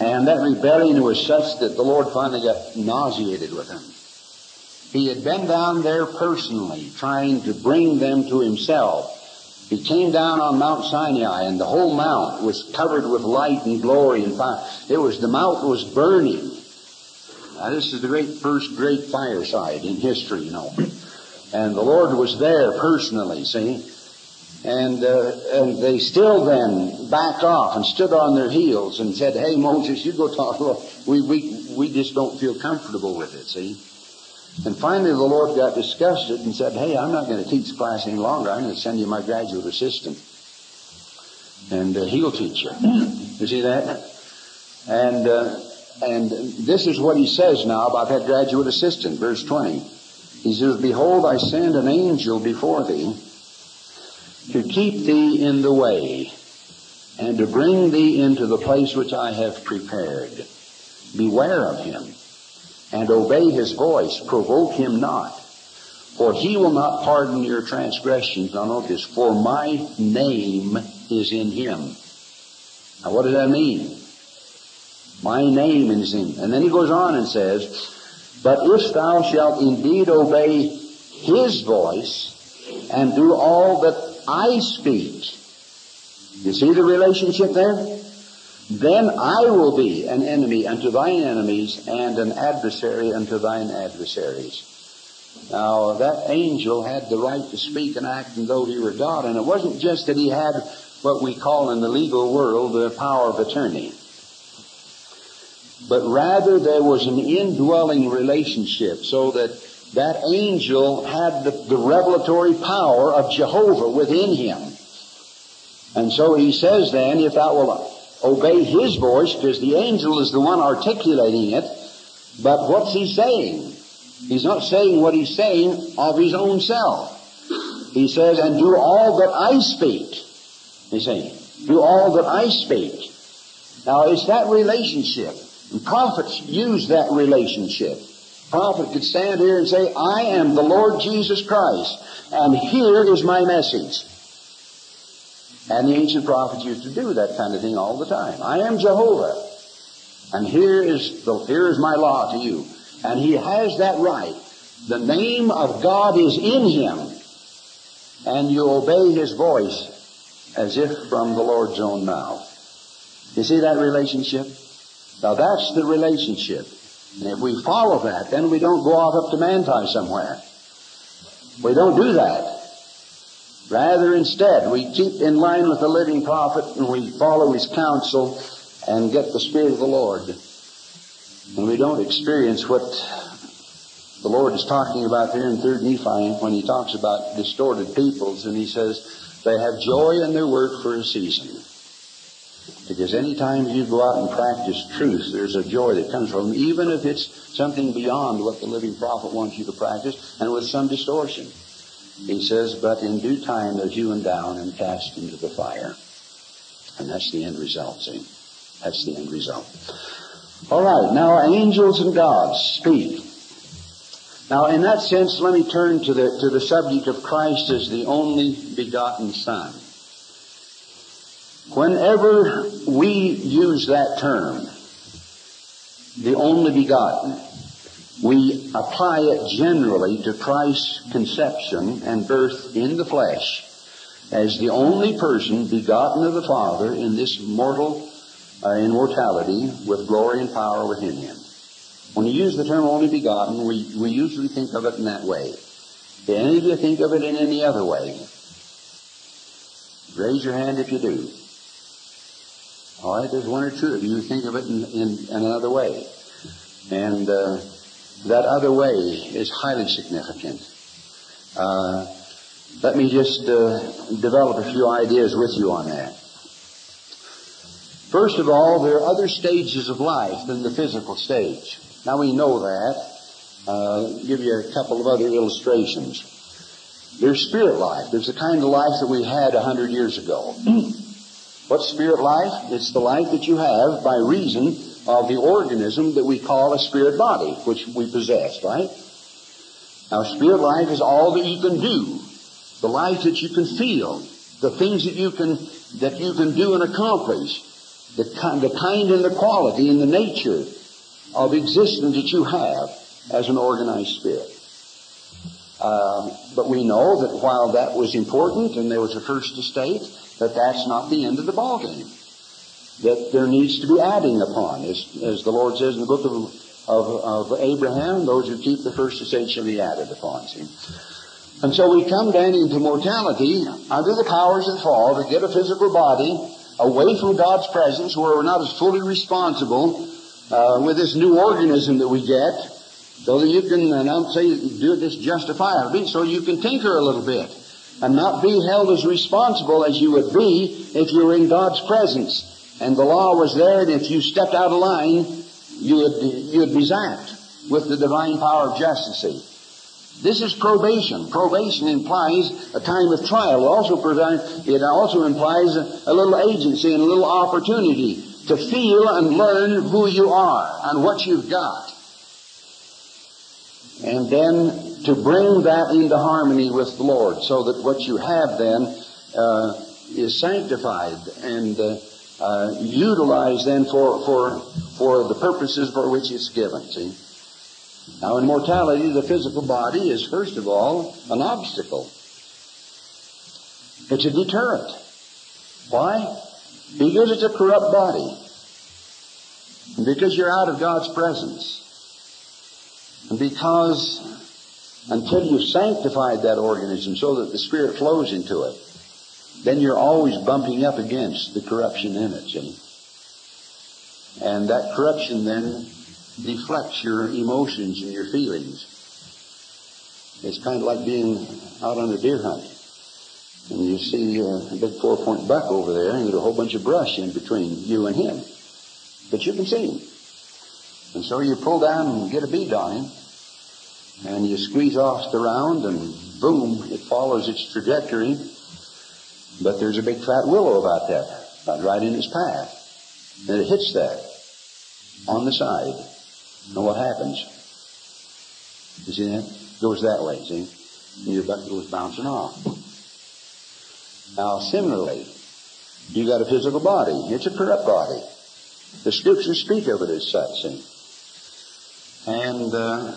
and that rebellion was such that the Lord finally got nauseated with them. He had been down there personally trying to bring them to himself. He came down on Mount Sinai and the whole mount was covered with light and glory and fire. It was, the mount was burning. Now this is the great, first great fireside in history, you know. And the Lord was there personally, see? And, uh, and they still then backed off and stood on their heels and said, Hey, Moses, you go talk. Lord. We, we, we just don't feel comfortable with it, see? And finally the Lord got disgusted and said, Hey, I'm not going to teach class any longer. I'm going to send you my graduate assistant. And uh, he'll teach you. You see that? And, uh, and this is what he says now about that graduate assistant, verse 20. He says, Behold, I send an angel before thee to keep thee in the way and to bring thee into the place which I have prepared. Beware of him and obey his voice. Provoke him not. For he will not pardon your transgressions. Now notice, for my name is in him. Now what does that mean? My name is in him. And then he goes on and says, But if thou shalt indeed obey his voice and do all that I speak, you see the relationship there? Then I will be an enemy unto thine enemies and an adversary unto thine adversaries. Now, that angel had the right to speak and act and though he were God, and it wasn't just that he had what we call in the legal world the power of attorney. But rather there was an indwelling relationship so that that angel had the, the revelatory power of Jehovah within him. And so he says then, if thou wilt obey his voice, because the angel is the one articulating it, but what's he saying? He's not saying what he's saying of his own self. He says, and do all that I speak. He's saying, do all that I speak. Now it's that relationship. And prophets use that relationship. Prophet could stand here and say, I am the Lord Jesus Christ, and here is my message. And the ancient prophets used to do that kind of thing all the time. I am Jehovah. And here is the, here is my law to you. And he has that right. The name of God is in him. And you obey his voice as if from the Lord's own mouth. You see that relationship? Now that's the relationship. And if we follow that, then we don't go off up to Manti somewhere. We don't do that. Rather, instead, we keep in line with the living prophet and we follow his counsel and get the Spirit of the Lord. And we don't experience what the Lord is talking about there in 3rd Nephi when he talks about distorted peoples and he says they have joy in their work for a season. Because any time you go out and practice truth, there's a joy that comes from them, even if it's something beyond what the living prophet wants you to practice and with some distortion. He says, but in due time they're hewn down and cast into the fire. And that's the end result, see? That's the end result. All right, now angels and gods speak. Now, in that sense, let me turn to the, to the subject of Christ as the only begotten Son. Whenever we use that term, the only begotten, we apply it generally to Christ's conception and birth in the flesh as the only person begotten of the Father in this mortal uh, immortality with glory and power within him. When you use the term only begotten, we, we usually think of it in that way. Do any of you think of it in any other way? Raise your hand if you do. All right, there's one or two of you think of it in, in, in another way. And uh, that other way is highly significant. Uh, let me just uh, develop a few ideas with you on that. First of all, there are other stages of life than the physical stage. Now we know that. Uh, give you a couple of other illustrations. There's spirit life. There's the kind of life that we had a hundred years ago. What's spirit life? It's the life that you have by reason of the organism that we call a spirit body, which we possess, right? Now, spirit life is all that you can do, the life that you can feel, the things that you can that you can do and accomplish, the kind, the kind and the quality and the nature of existence that you have as an organized spirit. Uh, but we know that while that was important and there was a first estate, that that's not the end of the ballgame that there needs to be adding upon. As, as the Lord says in the book of, of, of Abraham, those who keep the first estate shall be added upon. See? And so we come down into mortality under the powers of the fall to get a physical body away from God's presence where we're not as fully responsible uh, with this new organism that we get so that you can, and I'll say do this justifiably, so you can tinker a little bit and not be held as responsible as you would be if you were in God's presence and the law was there, and if you stepped out of line, you would, you would be zapped with the divine power of justice. This is probation. Probation implies a time of trial. It also, it also implies a, a little agency and a little opportunity to feel and learn who you are and what you've got. And then to bring that into harmony with the Lord so that what you have then uh, is sanctified and uh, uh, utilized then for, for, for the purposes for which it's given. See? Now, in mortality, the physical body is, first of all, an obstacle. It's a deterrent. Why? Because it's a corrupt body. Because you're out of God's presence. And because until you've sanctified that organism so that the Spirit flows into it, then you're always bumping up against the corruption in it? And that corruption then deflects your emotions and your feelings. It's kind of like being out on a deer hunt. And you see uh, a big four point buck over there, and there's a whole bunch of brush in between you and him. But you can see him. And so you pull down and get a bead on him, and you squeeze off the round, and boom, it follows its trajectory but there's a big fat willow about that, about right in its path. And it hits that on the side. And what happens? You see that? Goes that way, see? And your bucket goes bouncing off. Now, similarly, you got a physical body. It's a corrupt body. The scriptures speak of it as such, see? And, uh,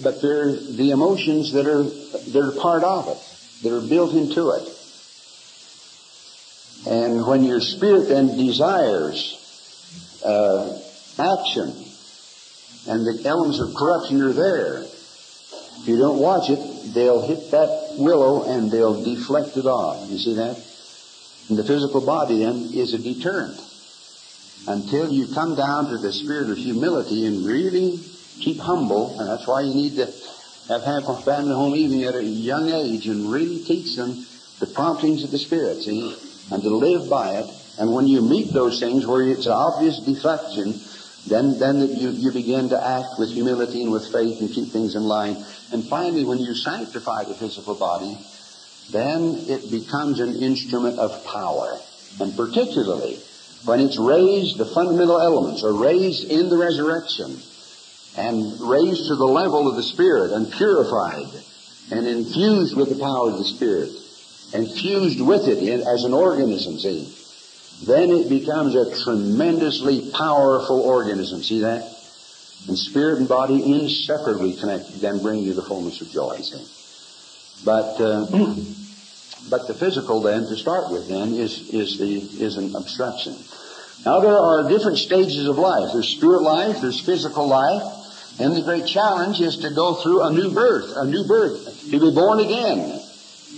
but they're the emotions that are, that are part of it, that are built into it. And when your spirit then desires uh, action, and the elements of corruption are there, if you don't watch it, they'll hit that willow and they'll deflect it off. You see that? And the physical body then is a deterrent until you come down to the spirit of humility and really keep humble. And that's why you need to have a family home even at a young age and really teach them the promptings of the Spirit. See? and to live by it. And when you meet those things where it's an obvious deflection, then, then you, you begin to act with humility and with faith and keep things in line. And finally, when you sanctify the physical body, then it becomes an instrument of power. And particularly when it's raised, the fundamental elements are raised in the resurrection and raised to the level of the Spirit and purified and infused with the power of the Spirit and fused with it in, as an organism, see, then it becomes a tremendously powerful organism. See that? And spirit and body inseparably connected then bring you the fullness of joy. See? But uh, but the physical then to start with then is is the is an obstruction. Now there are different stages of life. There's spirit life, there's physical life, and the great challenge is to go through a new birth, a new birth, to be born again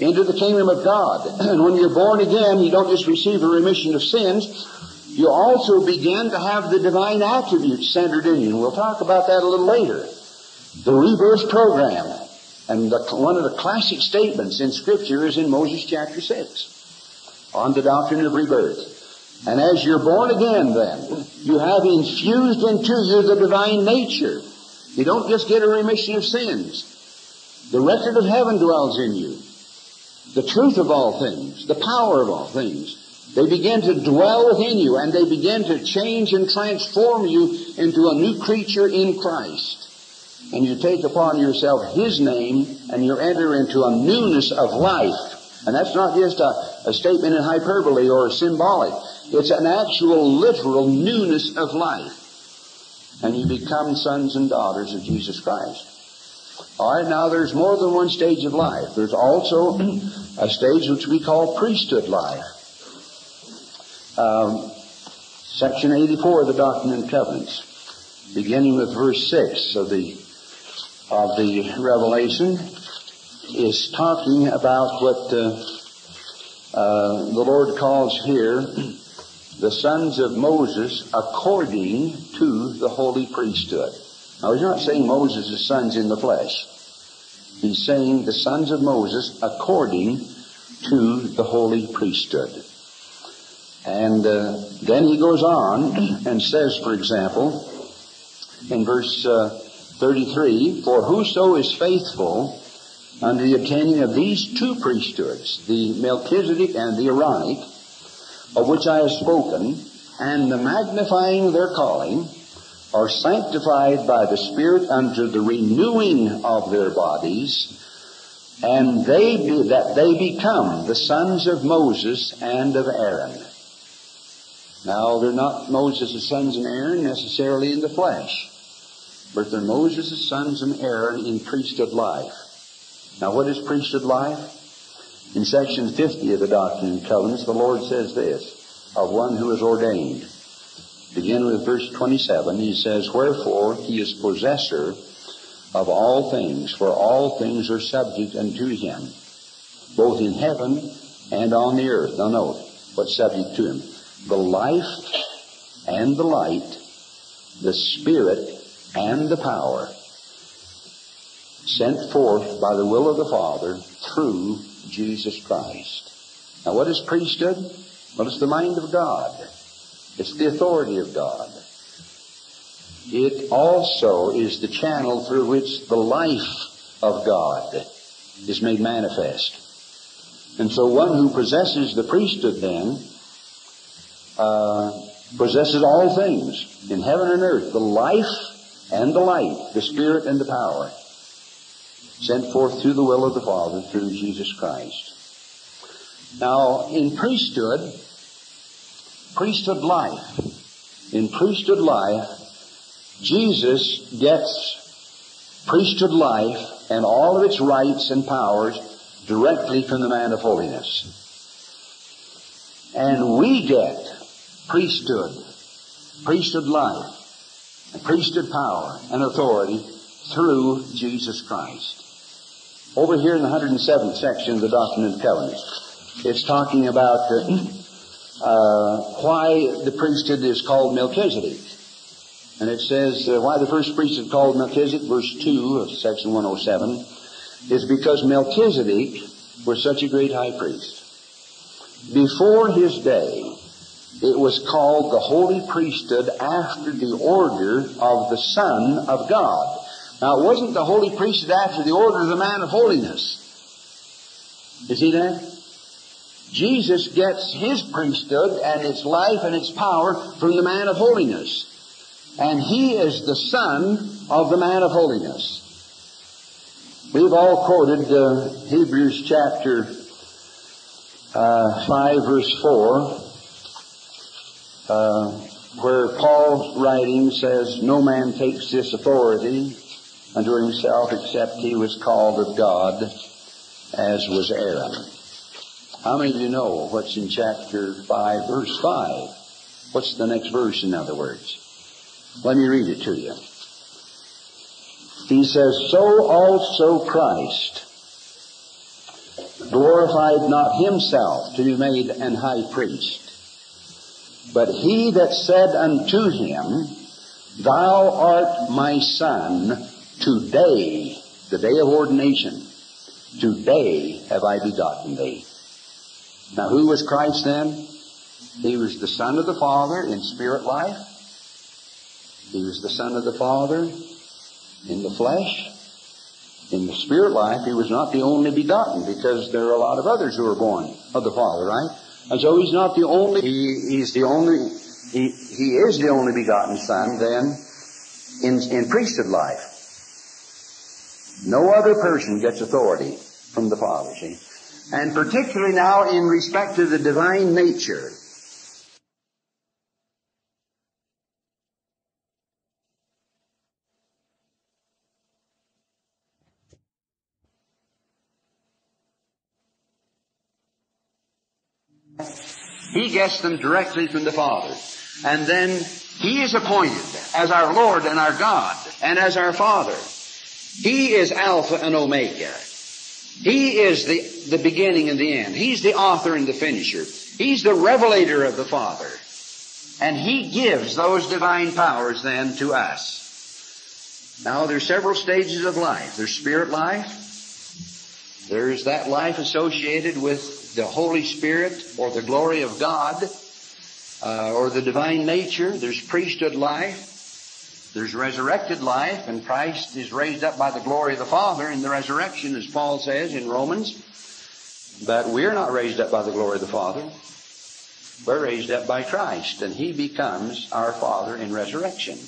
into the kingdom of God. And when you're born again, you don't just receive a remission of sins, you also begin to have the divine attributes centered in you. And we'll talk about that a little later. The rebirth program. And the, one of the classic statements in Scripture is in Moses chapter 6 on the doctrine of rebirth. And as you're born again then, you have infused into you the divine nature. You don't just get a remission of sins. The record of heaven dwells in you. The truth of all things, the power of all things. They begin to dwell within you and they begin to change and transform you into a new creature in Christ. And you take upon yourself His name and you enter into a newness of life. And that's not just a, a statement in hyperbole or symbolic. It's an actual literal newness of life. And you become sons and daughters of Jesus Christ. All right, now there's more than one stage of life. There's also a stage which we call priesthood life. Um, section 84 of the Doctrine and Covenants, beginning with verse 6 of the of the Revelation, is talking about what uh, uh, the Lord calls here the sons of Moses according to the holy priesthood. Now, he's not saying Moses' sons in the flesh. He's saying the sons of Moses according to the holy priesthood. And uh, then he goes on and says, for example, in verse uh, 33, For whoso is faithful unto the obtaining of these two priesthoods, the Melchizedek and the Aaronic, of which I have spoken, and the magnifying their calling, are sanctified by the Spirit unto the renewing of their bodies, and they be, that they become the sons of Moses and of Aaron. Now, they're not Moses' sons and Aaron necessarily in the flesh, but they're Moses' sons and Aaron in priesthood life. Now, what is priesthood life? In section 50 of the Doctrine and Covenants, the Lord says this, of one who is ordained. Begin with verse 27. He says, Wherefore he is possessor of all things, for all things are subject unto him, both in heaven and on the earth. Now note what's subject to him. The life and the light, the spirit and the power, sent forth by the will of the Father through Jesus Christ. Now what is priesthood? Well, it's the mind of God. It's the authority of God. It also is the channel through which the life of God is made manifest. And so one who possesses the priesthood then uh, possesses all things in heaven and earth, the life and the light, the spirit and the power sent forth through the will of the Father through Jesus Christ. Now, in priesthood, priesthood life, in priesthood life, Jesus gets priesthood life and all of its rights and powers directly from the man of holiness. And we get priesthood, priesthood life, priesthood power and authority through Jesus Christ. Over here in the 107th section of the Doctrine and Covenants, it's talking about uh, uh, why the priesthood is called Melchizedek. And it says uh, why the first priesthood called Melchizedek, verse 2 of section 107, is because Melchizedek was such a great high priest. Before his day, it was called the holy priesthood after the order of the Son of God. Now, wasn't the holy priesthood after the order of the man of holiness. You see that? Jesus gets his priesthood and its life and its power from the man of holiness. And he is the son of the man of holiness. We've all quoted uh, Hebrews chapter uh, 5 verse 4, uh, where Paul's writing says, No man takes this authority unto himself except he was called of God, as was Aaron. How many of you know what's in chapter 5, verse 5? What's the next verse, in other words? Let me read it to you. He says, So also Christ glorified not himself to be made an high priest, but he that said unto him, Thou art my son, today, the day of ordination, today have I begotten thee. Now who was Christ then? He was the Son of the Father in spirit life. He was the Son of the Father in the flesh. In the spirit life, he was not the only begotten because there are a lot of others who are born of the Father, right? And so he's not the only, he, he's the only, he, he is the only begotten Son then in, in priesthood life. No other person gets authority from the Father, see? And particularly now in respect to the divine nature. He gets them directly from the Father. And then He is appointed as our Lord and our God and as our Father. He is Alpha and Omega. He is the, the beginning and the end. He's the author and the finisher. He's the revelator of the Father. And He gives those divine powers then to us. Now there's several stages of life. There's spirit life. There's that life associated with the Holy Spirit or the glory of God uh, or the divine nature. There's priesthood life. There's resurrected life, and Christ is raised up by the glory of the Father in the resurrection, as Paul says in Romans. But we're not raised up by the glory of the Father. We're raised up by Christ, and He becomes our Father in resurrection.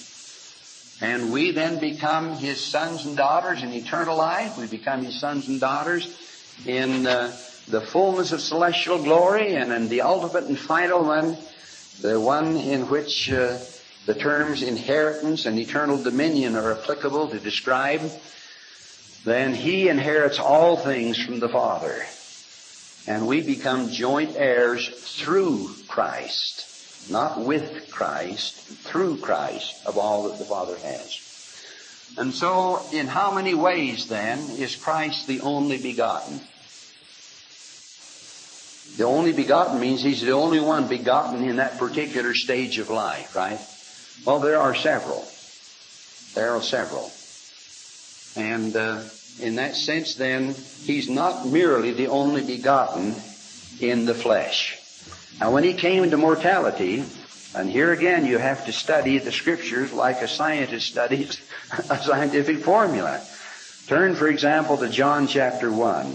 And we then become His sons and daughters in eternal life. We become His sons and daughters in uh, the fullness of celestial glory, and in the ultimate and final one, the one in which uh, the terms inheritance and eternal dominion are applicable to describe, then he inherits all things from the Father. And we become joint heirs through Christ, not with Christ, through Christ of all that the Father has. And so, in how many ways then is Christ the only begotten? The only begotten means he's the only one begotten in that particular stage of life, right? Well, there are several. There are several. And uh, in that sense, then, he's not merely the only begotten in the flesh. Now, when he came into mortality, and here again you have to study the scriptures like a scientist studies a scientific formula. Turn, for example, to John chapter 1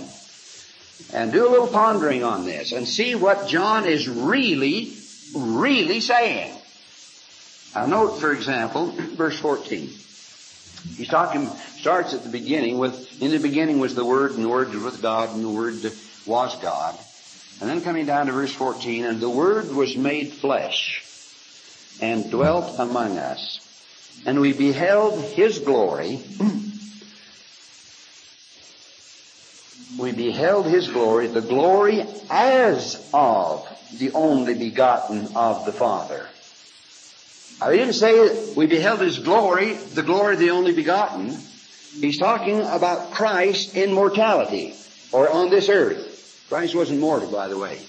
and do a little pondering on this and see what John is really, really saying. Now note, for example, verse 14. He's talking, starts at the beginning with, in the beginning was the Word, and the Word was with God, and the Word was God. And then coming down to verse 14, and the Word was made flesh, and dwelt among us. And we beheld His glory. we beheld His glory, the glory as of the only begotten of the Father he didn't say we beheld his glory, the glory of the only begotten. He's talking about Christ in mortality, or on this earth. Christ wasn't mortal, by the way.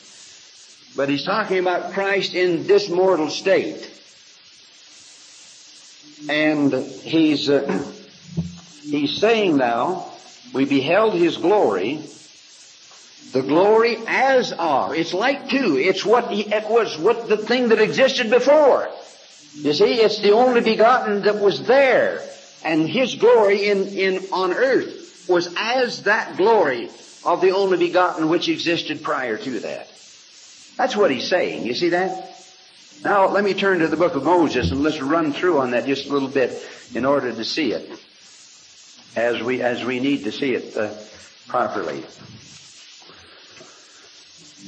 But he's talking about Christ in this mortal state. And he's, uh, he's saying now, we beheld his glory, the glory as of. It's like two. It's what he, it was what the thing that existed before. You see, it's the only begotten that was there. And his glory in, in, on earth was as that glory of the only begotten which existed prior to that. That's what he's saying. You see that? Now, let me turn to the book of Moses and let's run through on that just a little bit in order to see it as we, as we need to see it uh, properly.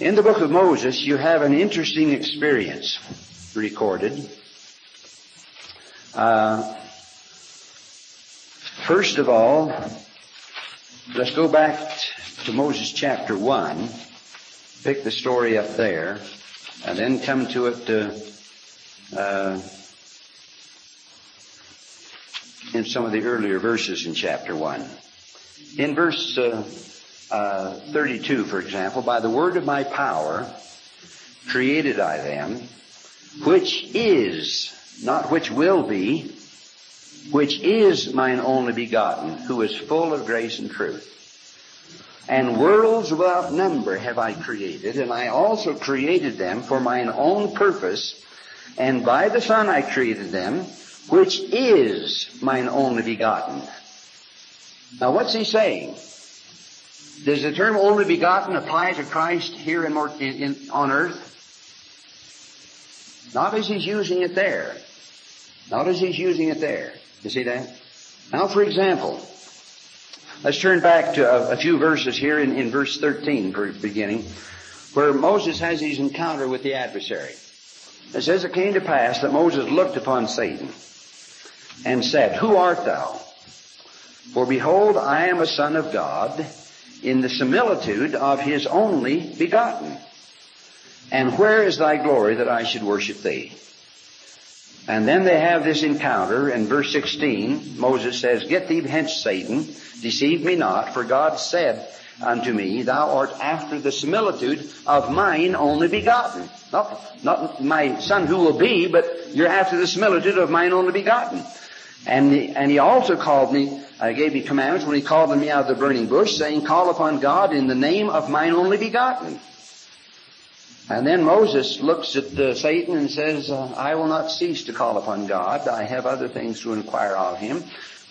In the book of Moses, you have an interesting experience recorded. Uh, first of all, let's go back to Moses chapter 1, pick the story up there, and then come to it uh, uh, in some of the earlier verses in chapter 1. In verse uh, uh, 32, for example, by the word of my power created I them, which is, not which will be, which is mine only begotten, who is full of grace and truth. And worlds without number have I created, and I also created them for mine own purpose, and by the Son I created them, which is mine only begotten. Now what's he saying? Does the term only begotten apply to Christ here in, in, on earth? Not as he's using it there. Not as he's using it there. You see that? Now for example, let's turn back to a, a few verses here in, in verse 13 for beginning, where Moses has his encounter with the adversary. It says, It came to pass that Moses looked upon Satan and said, Who art thou? For behold, I am a son of God in the similitude of his only begotten. And where is thy glory that I should worship thee? And then they have this encounter in verse 16. Moses says, Get thee hence, Satan, deceive me not, for God said unto me, Thou art after the similitude of mine only begotten. Not, not my son who will be, but you're after the similitude of mine only begotten. And, the, and he also called me, I gave me commandments when he called me out of the burning bush, saying, Call upon God in the name of mine only begotten. And then Moses looks at uh, Satan and says, uh, I will not cease to call upon God. I have other things to inquire of him.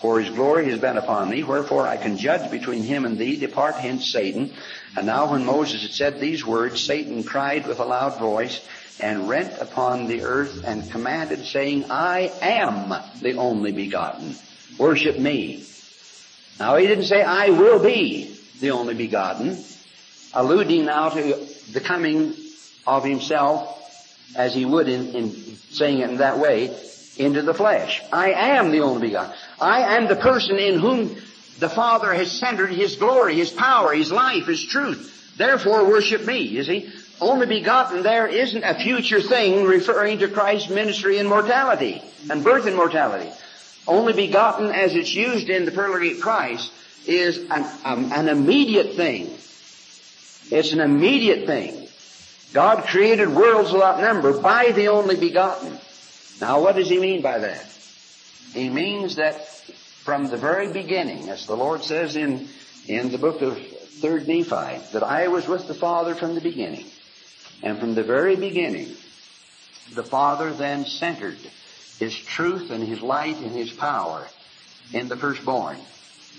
For his glory has been upon me. Wherefore I can judge between him and thee. Depart hence, Satan. And now when Moses had said these words, Satan cried with a loud voice and rent upon the earth and commanded, saying, I am the only begotten. Worship me. Now he didn't say, I will be the only begotten, alluding now to the coming of himself as he would in, in saying it in that way into the flesh. I am the only begotten. I am the person in whom the Father has centered His glory, His power, His life, His truth. Therefore worship me, you see. Only begotten there isn't a future thing referring to Christ's ministry and mortality and birth and mortality. Only begotten as it's used in the Pearl of Christ is an, um, an immediate thing. It's an immediate thing. God created worlds without number by the only begotten. Now what does he mean by that? He means that from the very beginning, as the Lord says in, in the book of 3rd Nephi, that I was with the Father from the beginning. And from the very beginning, the Father then centered His truth and His light and His power in the firstborn,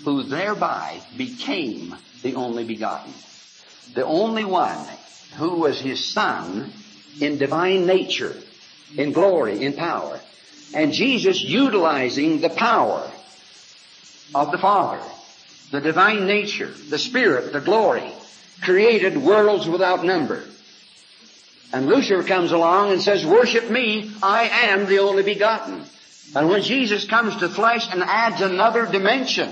who thereby became the only begotten. The only one who was his son in divine nature, in glory, in power. And Jesus utilizing the power of the Father, the divine nature, the Spirit, the glory, created worlds without number. And Lucifer comes along and says, worship me, I am the only begotten. And when Jesus comes to flesh and adds another dimension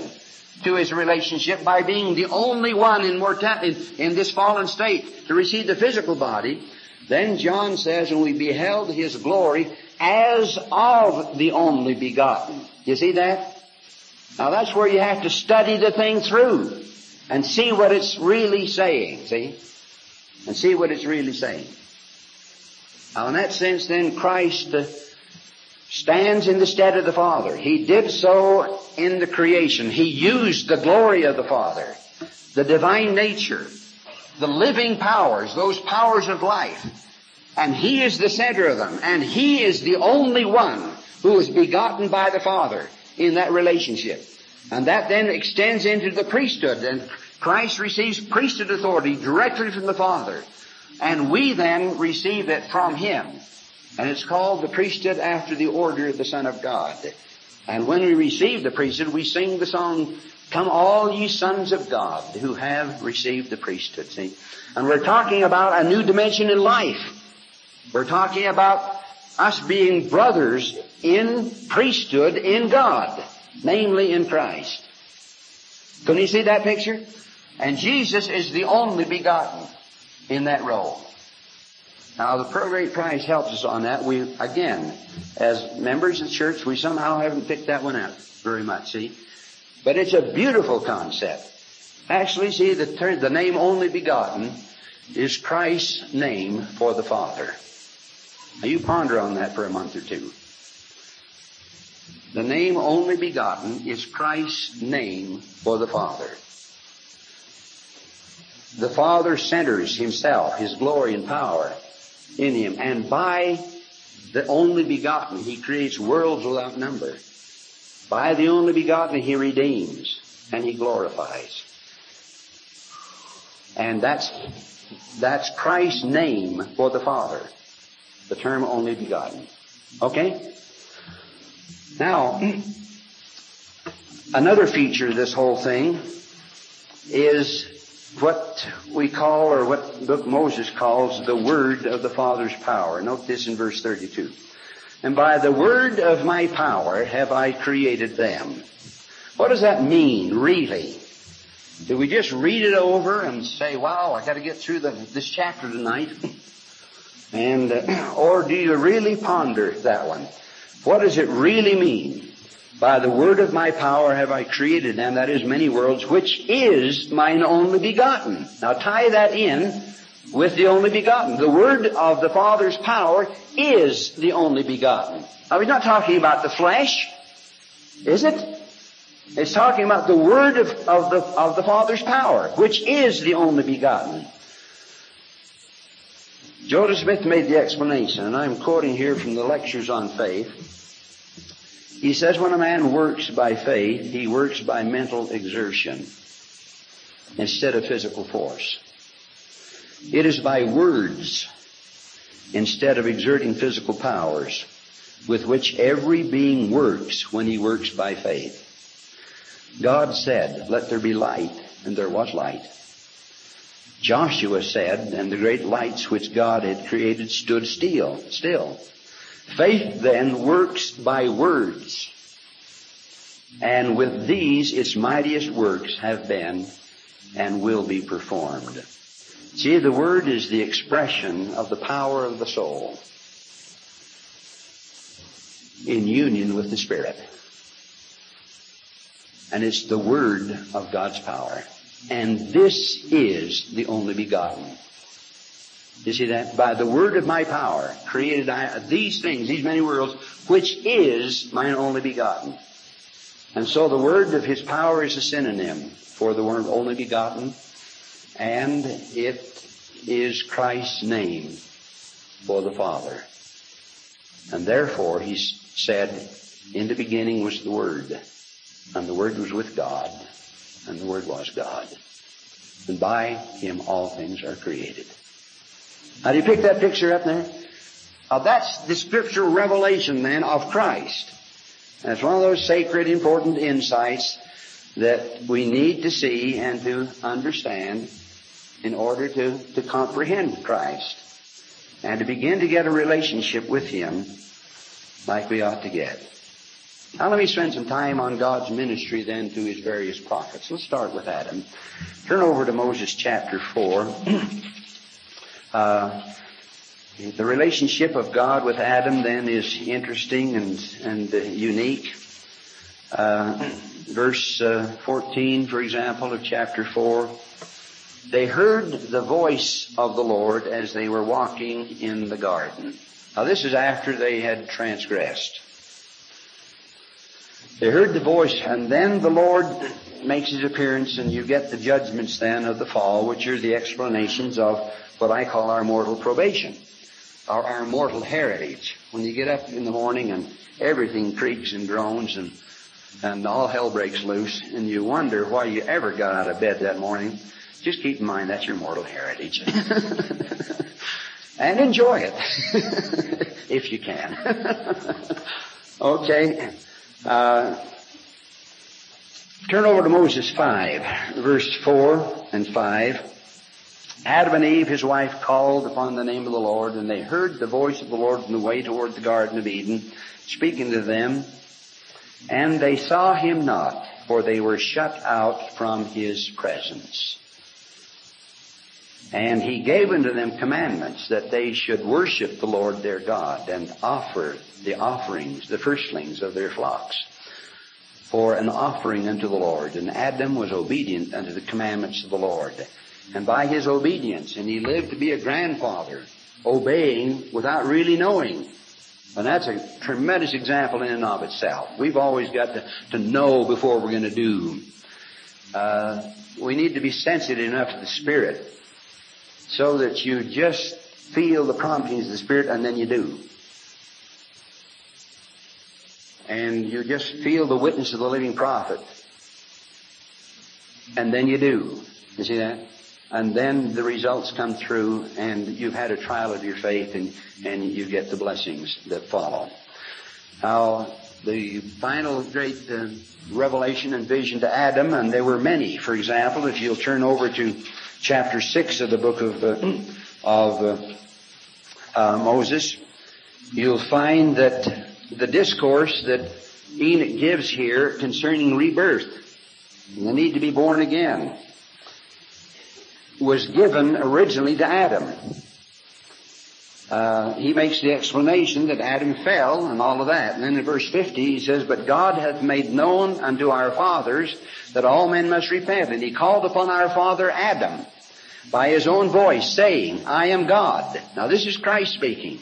to his relationship by being the only one in, mortality, in, this fallen state to receive the physical body, then John says, and we beheld his glory as of the only begotten. You see that? Now that's where you have to study the thing through and see what it's really saying, see? And see what it's really saying. Now in that sense then Christ uh, stands in the stead of the Father. He did so in the creation. He used the glory of the Father, the divine nature, the living powers, those powers of life. And He is the center of them. And He is the only one who is begotten by the Father in that relationship. And that then extends into the priesthood. And Christ receives priesthood authority directly from the Father. And we then receive it from Him. And it's called the priesthood after the order of the Son of God. And when we receive the priesthood, we sing the song, Come all ye sons of God who have received the priesthood. See? And we're talking about a new dimension in life. We're talking about us being brothers in priesthood in God, namely in Christ. Can you see that picture? And Jesus is the only begotten in that role. Now the great price helps us on that. We, again, as members of the church, we somehow haven't picked that one out very much, see? But it's a beautiful concept. Actually, see, the, term, the name only begotten is Christ's name for the Father. Now you ponder on that for a month or two. The name only begotten is Christ's name for the Father. The Father centers Himself, His glory and power in Him. And by the only begotten, He creates worlds without number. By the only begotten, He redeems and He glorifies. And that's, that's Christ's name for the Father. The term only begotten. Okay? Now, another feature of this whole thing is what we call, or what Book Moses calls, the word of the Father's power. Note this in verse 32. And by the word of my power have I created them. What does that mean, really? Do we just read it over and say, wow, I gotta get through the, this chapter tonight? and, uh, or do you really ponder that one? What does it really mean? By the word of my power have I created them, that is many worlds, which is mine only begotten. Now tie that in with the only begotten. The word of the Father's power is the only begotten. Now we're not talking about the flesh, is it? It's talking about the word of, of, the, of the Father's power, which is the only begotten. Joseph Smith made the explanation, and I'm quoting here from the lectures on faith. He says when a man works by faith, he works by mental exertion instead of physical force. It is by words instead of exerting physical powers with which every being works when he works by faith. God said, let there be light, and there was light. Joshua said, and the great lights which God had created stood still, still. Faith then works by words. And with these its mightiest works have been and will be performed. See, the Word is the expression of the power of the soul in union with the Spirit. And it's the Word of God's power. And this is the only begotten. You see that? By the word of my power created I these things, these many worlds, which is mine only begotten. And so the word of his power is a synonym for the word only begotten, and it is Christ's name for the Father. And therefore he said, in the beginning was the Word, and the Word was with God, and the Word was God. And by him all things are created. Now do you pick that picture up there? That's the scriptural revelation then of Christ. It's one of those sacred, important insights that we need to see and to understand in order to, to comprehend Christ and to begin to get a relationship with Him like we ought to get. Now let me spend some time on God's ministry then to His various prophets. Let's start with Adam. Turn over to Moses chapter 4. Uh, the relationship of God with Adam then is interesting and, and uh, unique. Uh, verse uh, 14, for example, of chapter 4. They heard the voice of the Lord as they were walking in the garden. Now this is after they had transgressed. They heard the voice and then the Lord makes his appearance and you get the judgments then of the fall, which are the explanations of what I call our mortal probation, or our mortal heritage. When you get up in the morning and everything creaks and groans and and all hell breaks loose, and you wonder why you ever got out of bed that morning, just keep in mind that's your mortal heritage. and enjoy it if you can. okay. Uh, turn over to Moses 5, verse 4 and 5. Adam and Eve, his wife, called upon the name of the Lord, and they heard the voice of the Lord from the way toward the Garden of Eden, speaking to them, and they saw him not, for they were shut out from his presence. And he gave unto them commandments that they should worship the Lord their God and offer the offerings, the firstlings of their flocks for an offering unto the Lord. And Adam was obedient unto the commandments of the Lord. And by his obedience, and he lived to be a grandfather, obeying without really knowing. And that's a tremendous example in and of itself. We've always got to, to know before we're going to do. Uh, we need to be sensitive enough to the Spirit so that you just feel the promptings of the Spirit and then you do. And you just feel the witness of the living prophet. And then you do. You see that? And then the results come through and you've had a trial of your faith and, and you get the blessings that follow. Now, the final great uh, revelation and vision to Adam, and there were many. For example, if you'll turn over to chapter 6 of the book of, uh, of uh, uh, Moses, you'll find that the discourse that Enoch gives here concerning rebirth, the need to be born again, was given originally to Adam. Uh, he makes the explanation that Adam fell and all of that. And then in verse 50 he says, But God hath made known unto our fathers that all men must repent. And he called upon our father Adam by his own voice, saying, I am God. Now this is Christ speaking.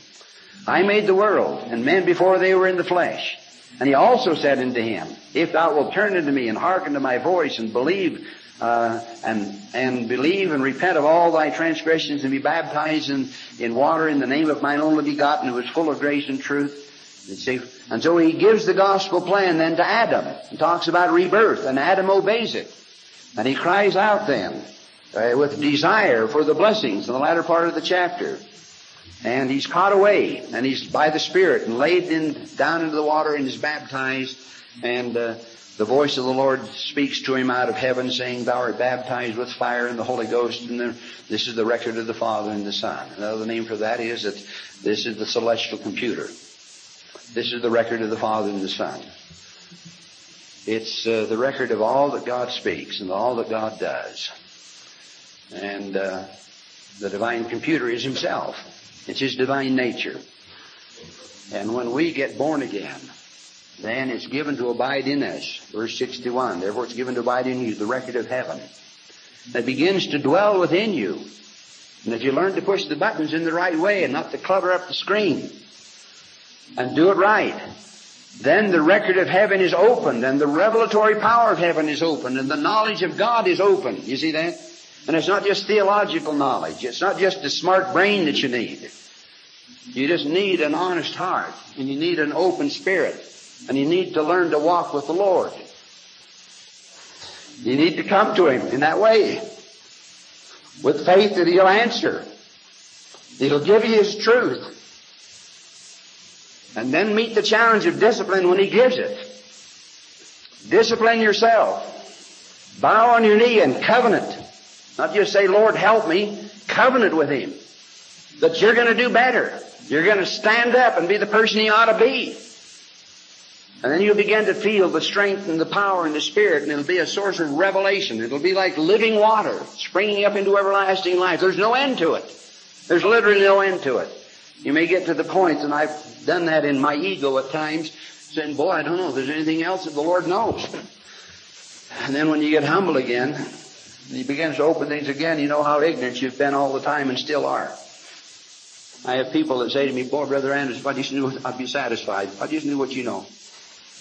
I made the world, and men before they were in the flesh. And he also said unto him, If thou wilt turn unto me and hearken to my voice and believe uh, and and believe and repent of all thy transgressions and be baptized in, in water in the name of mine only begotten who is full of grace and truth. And, see, and so he gives the gospel plan then to Adam and talks about rebirth and Adam obeys it. And he cries out then uh, with desire for the blessings in the latter part of the chapter. And he's caught away and he's by the Spirit and laid in, down into the water and is baptized and uh, the voice of the Lord speaks to him out of heaven saying, Thou art baptized with fire and the Holy Ghost, and this is the record of the Father and the Son. Another name for that is that this is the celestial computer. This is the record of the Father and the Son. It's uh, the record of all that God speaks and all that God does. And uh, the divine computer is Himself. It's His divine nature. And when we get born again, then it's given to abide in us. Verse 61. Therefore it's given to abide in you, the record of heaven. That begins to dwell within you. And if you learn to push the buttons in the right way and not to clutter up the screen and do it right, then the record of heaven is opened and the revelatory power of heaven is opened and the knowledge of God is open. You see that? And it's not just theological knowledge. It's not just the smart brain that you need. You just need an honest heart and you need an open spirit. And you need to learn to walk with the Lord. You need to come to Him in that way. With faith that He'll answer. He'll give you His truth. And then meet the challenge of discipline when He gives it. Discipline yourself. Bow on your knee and covenant. Not just say, Lord, help me. Covenant with Him. That you're going to do better. You're going to stand up and be the person you ought to be. And then you'll begin to feel the strength and the power and the Spirit, and it'll be a source of revelation. It'll be like living water, springing up into everlasting life. There's no end to it. There's literally no end to it. You may get to the point, and I've done that in my ego at times, saying, boy, I don't know if there's anything else that the Lord knows. And then when you get humble again, and He begins to open things again, you know how ignorant you've been all the time and still are. I have people that say to me, boy, Brother Andrus, if I just knew, I'd be satisfied. If I just knew what you know.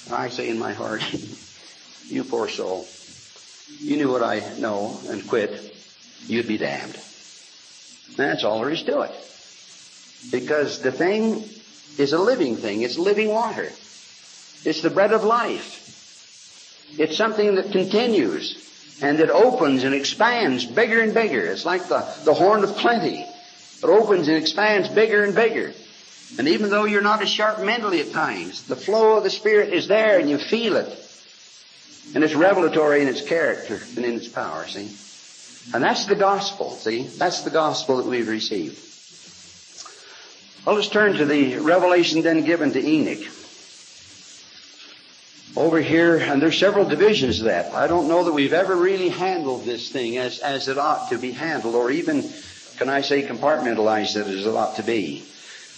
I say in my heart, you poor soul, you knew what I know and quit, you'd be damned. That's all there is to it. Because the thing is a living thing. It's living water. It's the bread of life. It's something that continues and that opens and expands bigger and bigger. It's like the, the horn of plenty. It opens and expands bigger and bigger. And even though you're not as sharp mentally at times, the flow of the Spirit is there and you feel it. And it's revelatory in its character and in its power, see? And that's the gospel, see? That's the gospel that we've received. Well, let's turn to the revelation then given to Enoch. Over here, and there's several divisions of that. I don't know that we've ever really handled this thing as, as it ought to be handled, or even, can I say, compartmentalized it as it ought to be.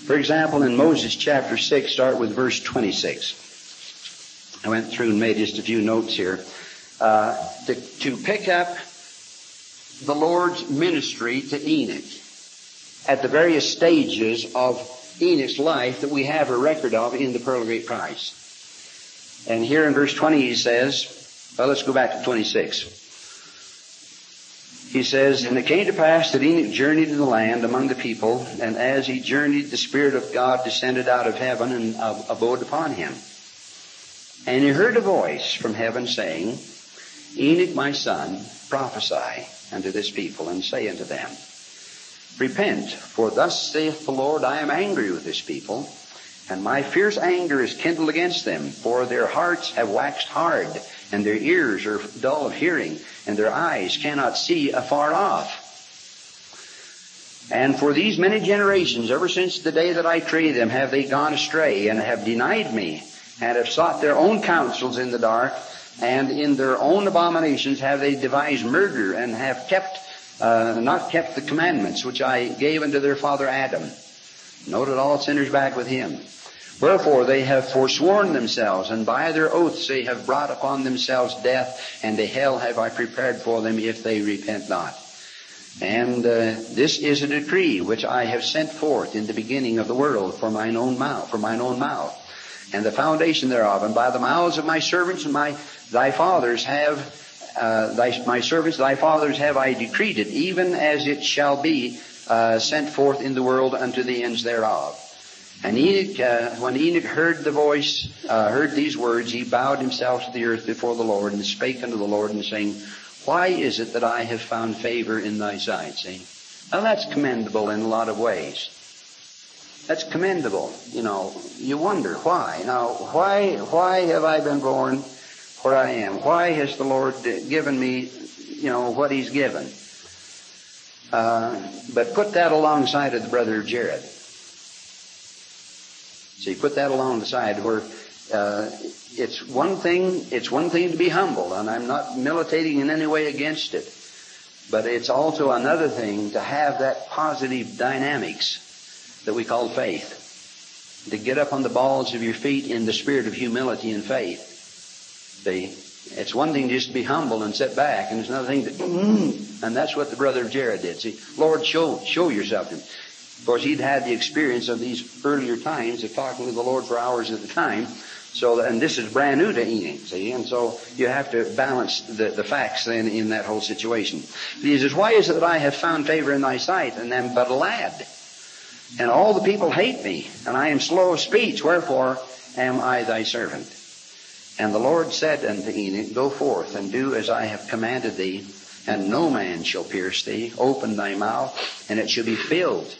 For example, in Moses chapter 6, start with verse 26. I went through and made just a few notes here. Uh, to, to pick up the Lord's ministry to Enoch at the various stages of Enoch's life that we have a record of in the Pearl of Great Price. And here in verse 20 he says, well, let's go back to 26. He says, And it came to pass that Enoch journeyed in the land among the people, and as he journeyed, the Spirit of God descended out of heaven and abode upon him. And he heard a voice from heaven saying, Enoch, my son, prophesy unto this people, and say unto them, Repent, for thus saith the Lord, I am angry with this people, and my fierce anger is kindled against them, for their hearts have waxed hard, and their ears are dull of hearing, and their eyes cannot see afar off. And for these many generations, ever since the day that I created them, have they gone astray, and have denied me, and have sought their own counsels in the dark, and in their own abominations have they devised murder, and have kept, uh, not kept the commandments which I gave unto their father Adam. Noted all sinners back with him. Wherefore they have forsworn themselves, and by their oaths they have brought upon themselves death, and a hell have I prepared for them if they repent not. And uh, this is a decree which I have sent forth in the beginning of the world for mine own mouth, for mine own mouth, and the foundation thereof, and by the mouths of my servants and my thy fathers have uh, thy, my servants, thy fathers have I decreed it, even as it shall be uh, sent forth in the world unto the ends thereof. And Enoch, uh, when Enoch heard the voice, uh, heard these words, he bowed himself to the earth before the Lord and spake unto the Lord and saying, Why is it that I have found favor in thy sight? See? Now that's commendable in a lot of ways. That's commendable. You know, you wonder why. Now, why, why have I been born where I am? Why has the Lord given me, you know, what He's given? Uh, but put that alongside of the brother of Jared. So you put that along the side where uh, it's one thing. It's one thing to be humble, and I'm not militating in any way against it. But it's also another thing to have that positive dynamics that we call faith. To get up on the balls of your feet in the spirit of humility and faith. See, it's one thing just to be humble and sit back, and it's another thing to, mm, and that's what the brother of Jared did. See, Lord, show show yourself to him. Of course, he'd had the experience of these earlier times of talking with the Lord for hours at a time. So, and this is brand new to Enoch, see, and so you have to balance the, the facts then in that whole situation. He says, Why is it that I have found favor in thy sight, and am but a lad? And all the people hate me, and I am slow of speech, wherefore am I thy servant? And the Lord said unto Enoch, Go forth and do as I have commanded thee, and no man shall pierce thee. Open thy mouth, and it shall be filled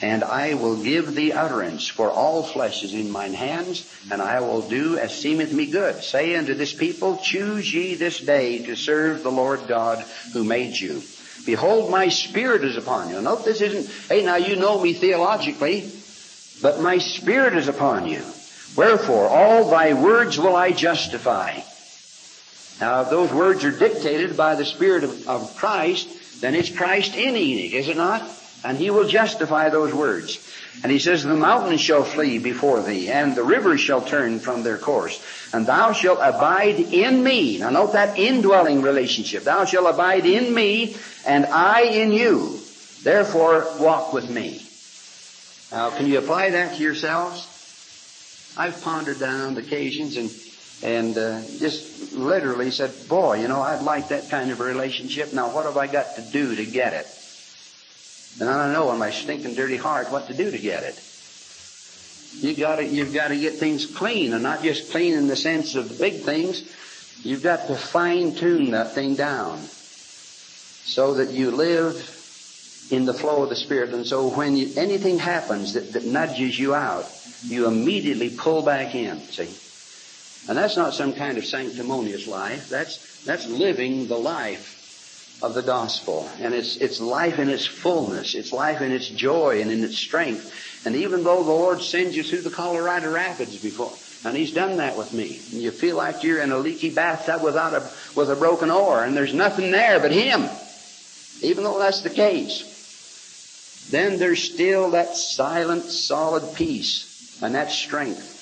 and I will give thee utterance, for all flesh is in mine hands, and I will do as seemeth me good. Say unto this people, choose ye this day to serve the Lord God who made you. Behold, my spirit is upon you. Note this isn't, hey, now you know me theologically, but my spirit is upon you. Wherefore, all thy words will I justify. Now, if those words are dictated by the Spirit of, of Christ, then it's Christ in Enoch, is it not? And he will justify those words. And he says, The mountains shall flee before thee, and the rivers shall turn from their course, and thou shalt abide in me. Now note that indwelling relationship. Thou shalt abide in me, and I in you. Therefore walk with me. Now can you apply that to yourselves? I've pondered that on occasions and and uh, just literally said, boy, you know, I'd like that kind of a relationship. Now what have I got to do to get it? And I don't know in my stinking dirty heart what to do to get it. You gotta, you've got to get things clean, and not just clean in the sense of the big things. You've got to fine tune that thing down so that you live in the flow of the Spirit. And so when you, anything happens that, that nudges you out, you immediately pull back in, see? And that's not some kind of sanctimonious life. That's, that's living the life of the gospel. And it's, it's life in its fullness. It's life in its joy and in its strength. And even though the Lord sends you through the Colorado Rapids before, and He's done that with me, and you feel like you're in a leaky bathtub without a, with a broken oar, and there's nothing there but Him, even though that's the case, then there's still that silent, solid peace and that strength.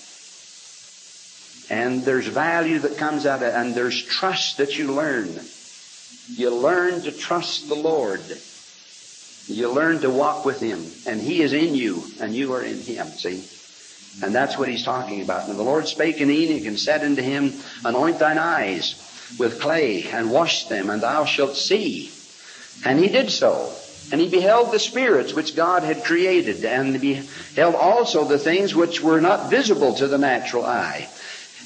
And there's value that comes out of it, and there's trust that you learn. You learn to trust the Lord. You learn to walk with Him, and He is in you, and you are in Him, see? And that's what He's talking about. And the Lord spake in Enoch and said unto him, Anoint thine eyes with clay, and wash them, and thou shalt see. And he did so. And he beheld the spirits which God had created, and beheld also the things which were not visible to the natural eye.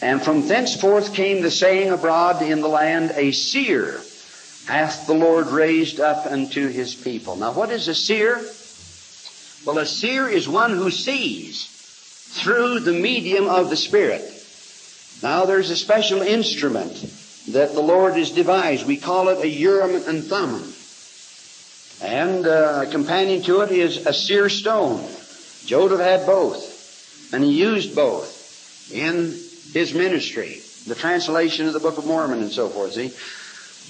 And from thenceforth came the saying abroad in the land, A seer hath the Lord raised up unto his people. Now what is a seer? Well, a seer is one who sees through the medium of the Spirit. Now there's a special instrument that the Lord has devised. We call it a Urim and Thummim. And uh, a companion to it is a seer stone. Joseph had both. And he used both in his ministry. The translation of the Book of Mormon and so forth, see?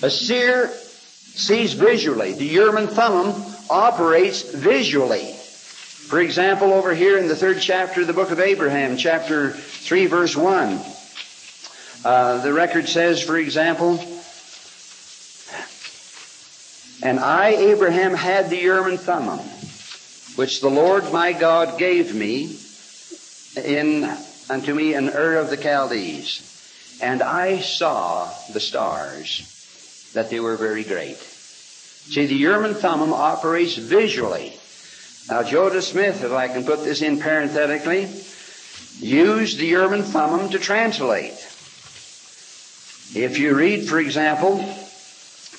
A seer sees visually. The Urim and Thummim operates visually. For example, over here in the third chapter of the book of Abraham, chapter 3, verse 1, uh, the record says, for example, and I, Abraham, had the Urim and Thummim, which the Lord my God gave me in unto me in Ur of the Chaldees. And I saw the stars, that they were very great. See, the Urim and Thummim operates visually. Now, Joseph Smith, if I can put this in parenthetically, used the Urim and Thummim to translate. If you read, for example,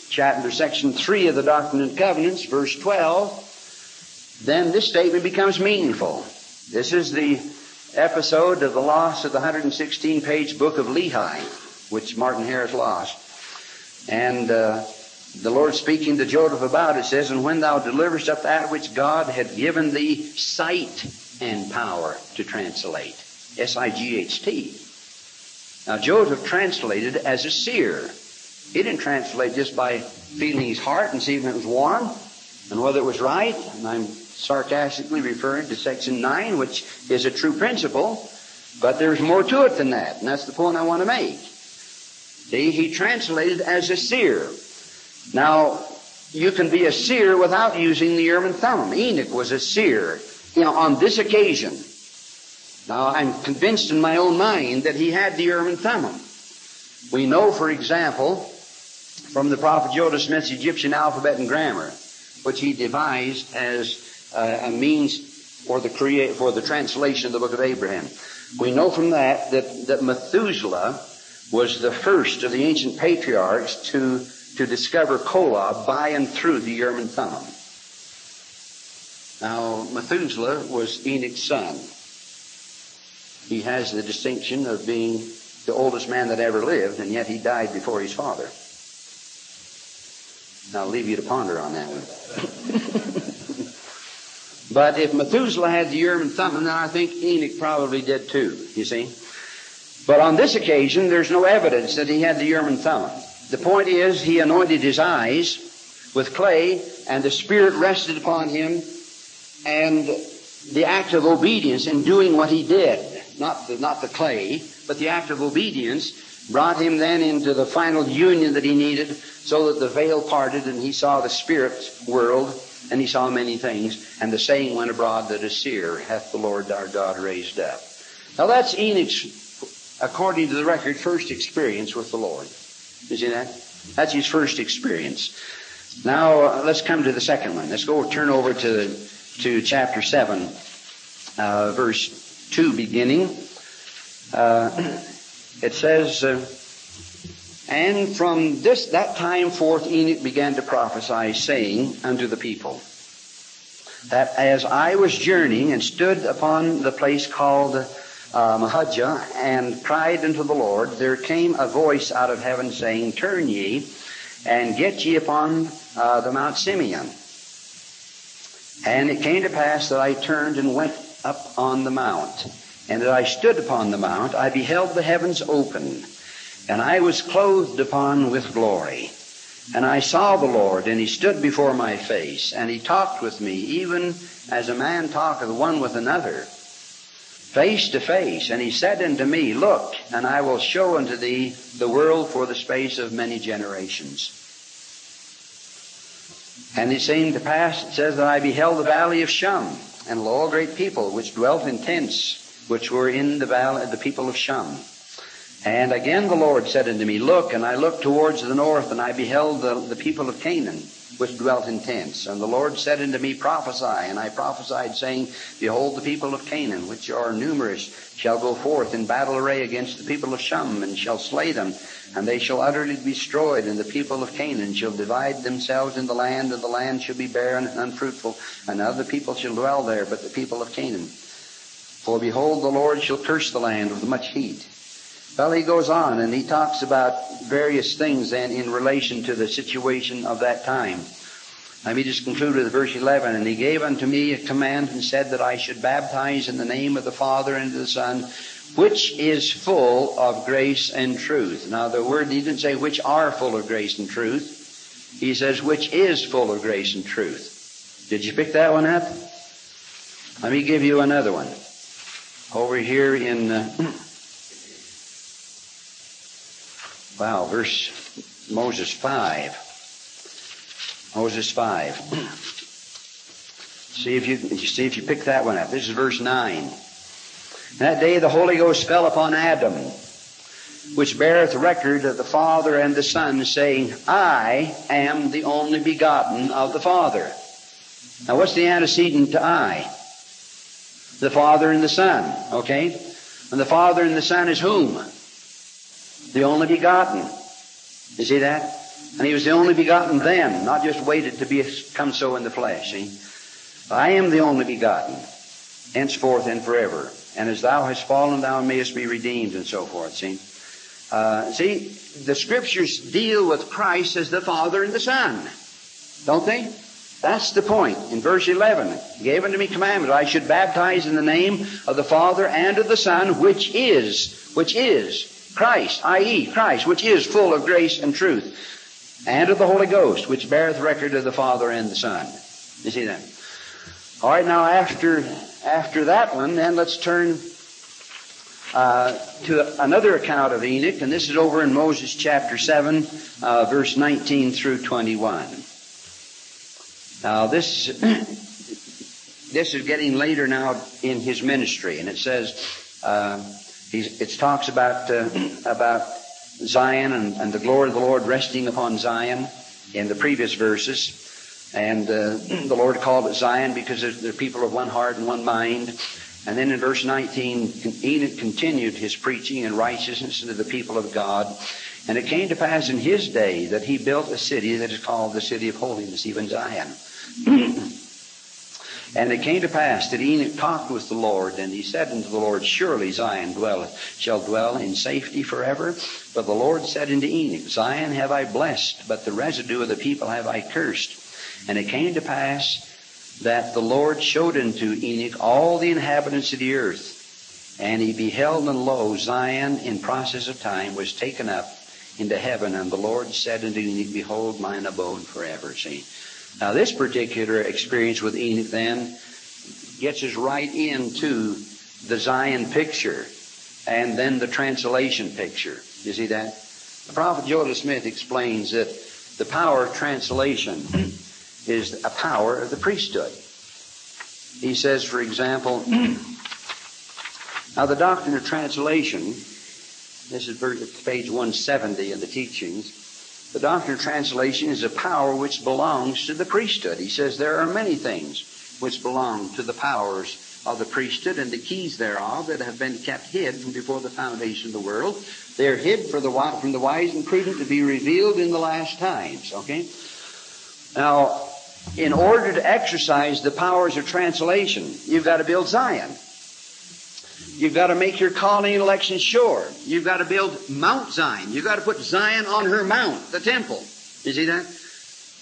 chapter section 3 of the Doctrine and Covenants, verse 12, then this statement becomes meaningful. This is the episode of the loss of the 116 page book of Lehi, which Martin Harris lost. And uh, the Lord speaking to Joseph about it says, And when thou deliverest up that which God had given thee sight and power to translate. S I G H T. Now Joseph translated as a seer. He didn't translate just by feeling his heart and seeing if it was warm and whether it was right. And I'm sarcastically referring to section 9, which is a true principle, but there's more to it than that, and that's the point I want to make. See, he translated as a seer. Now, you can be a seer without using the Urim and Thummim. Enoch was a seer, you know, on this occasion. Now, I'm convinced in my own mind that he had the Urim and Thummim. We know, for example, from the prophet Joseph Smith's Egyptian alphabet and grammar, which he devised as uh, a means for the create for the translation of the book of Abraham. We know from that that, that Methuselah was the first of the ancient patriarchs to, to discover Kolob by and through the Urim and Thummim. Now, Methuselah was Enoch's son. He has the distinction of being the oldest man that ever lived, and yet he died before his father. I'll leave you to ponder on that one. but if Methuselah had the Urim and Thummim, then I think Enoch probably did too, you see. But on this occasion, there's no evidence that he had the Urim and Thummim. The point is, he anointed his eyes with clay, and the Spirit rested upon him, and the act of obedience in doing what he did, not the, not the clay, but the act of obedience, brought him then into the final union that he needed so that the veil parted and he saw the spirit world and he saw many things. And the saying went abroad that a seer hath the Lord our God raised up. Now that's Enoch's, according to the record, first experience with the Lord. You see that? That's his first experience. Now uh, let's come to the second one. Let's go turn over to to chapter seven, uh, verse two, beginning. Uh, it says. Uh, and from this that time forth Enoch began to prophesy, saying unto the people. that as I was journeying and stood upon the place called Mahujah and cried unto the Lord, there came a voice out of heaven saying, Turn ye and get ye upon uh, the Mount Simeon. And it came to pass that I turned and went up on the mount. And as I stood upon the mount, I beheld the heavens open, and I was clothed upon with glory. And I saw the Lord, and he stood before my face, and he talked with me, even as a man talketh one with another, face to face. And he said unto me, Look, and I will show unto thee the world for the space of many generations. And it came to pass, it says that I beheld the valley of Shum, and lo, a great people which dwelt in tents, which were in the valley, the people of Shum. And again the Lord said unto me, Look, and I looked towards the north, and I beheld the, the people of Canaan, which dwelt in tents. And the Lord said unto me, Prophesy. And I prophesied, saying, Behold, the people of Canaan, which are numerous, shall go forth in battle array against the people of Shum, and shall slay them, and they shall utterly be destroyed. And the people of Canaan shall divide themselves in the land, and the land shall be barren and unfruitful, and other people shall dwell there, but the people of Canaan. For behold, the Lord shall curse the land with much heat well, he goes on and he talks about various things then in relation to the situation of that time. Let me just conclude with verse 11. And he gave unto me a command and said that I should baptize in the name of the Father and of the Son, which is full of grace and truth. Now the word, he didn't say which are full of grace and truth. He says which is full of grace and truth. Did you pick that one up? Let me give you another one. Over here in uh, Wow, verse Moses 5. Moses 5. see if you see if you pick that one up. This is verse 9. That day the Holy Ghost fell upon Adam, which beareth record of the Father and the Son, saying, I am the only begotten of the Father. Now what's the antecedent to I? The Father and the Son, okay? And the Father and the Son is whom? The only begotten. You see that? And he was the only begotten then, not just waited to become so in the flesh. See? I am the only begotten, henceforth and forever. And as thou hast fallen, thou mayest be redeemed, and so forth. See? Uh, see, the scriptures deal with Christ as the Father and the Son. Don't they? That's the point. In verse 11, he gave unto me commandment, I should baptize in the name of the Father and of the Son, which is, which is Christ, i.e., Christ, which is full of grace and truth, and of the Holy Ghost, which beareth record of the Father and the Son. You see that? All right, now after after that one, then let's turn uh, to another account of Enoch, and this is over in Moses chapter 7, uh, verse 19 through 21. Now, this, this is getting later now in his ministry, and it says, uh, it talks about, uh, about Zion and, and, the glory of the Lord resting upon Zion in the previous verses. And uh, the Lord called it Zion because they're people of one heart and one mind. And then in verse 19, Enoch continued his preaching and righteousness to the people of God. And it came to pass in his day that he built a city that is called the city of holiness, even Zion. And it came to pass that Enoch talked with the Lord, and he said unto the Lord, Surely Zion dwelleth, shall dwell in safety forever. But the Lord said unto Enoch, Zion have I blessed, but the residue of the people have I cursed. And it came to pass that the Lord showed unto Enoch all the inhabitants of the earth. And he beheld, and lo, Zion in process of time was taken up into heaven. And the Lord said unto Enoch, Behold, mine abode forever. See? Now, this particular experience with Enoch then gets us right into the Zion picture and then the translation picture. You see that? The prophet Joseph Smith explains that the power of translation is a power of the priesthood. He says, for example, now the doctrine of translation, this is page 170 in the teachings, the doctrine of translation is a power which belongs to the priesthood. He says there are many things which belong to the powers of the priesthood and the keys thereof that have been kept hid from before the foundation of the world. They are hid for the, from the wise and prudent to be revealed in the last times. Okay? Now, in order to exercise the powers of translation, you've got to build Zion. You've got to make your calling election sure. You've got to build Mount Zion. You've got to put Zion on her mount, the temple. You see that?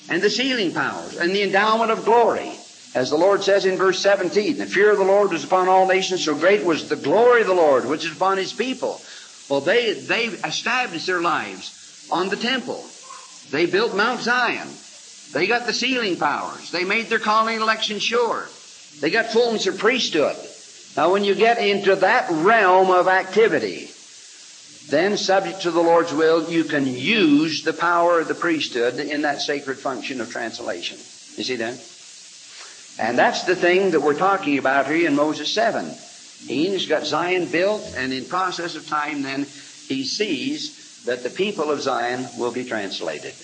And the sealing powers and the endowment of glory. As the Lord says in verse 17, the fear of the Lord was upon all nations, so great was the glory of the Lord, which is upon his people. Well, they, they established their lives on the temple. They built Mount Zion. They got the sealing powers. They made their calling election sure. They got fullness of priesthood. Now, when you get into that realm of activity, then, subject to the Lord's will, you can use the power of the priesthood in that sacred function of translation. You see that? And that's the thing that we're talking about here in Moses 7. Enoch's got Zion built, and in process of time, then he sees that the people of Zion will be translated.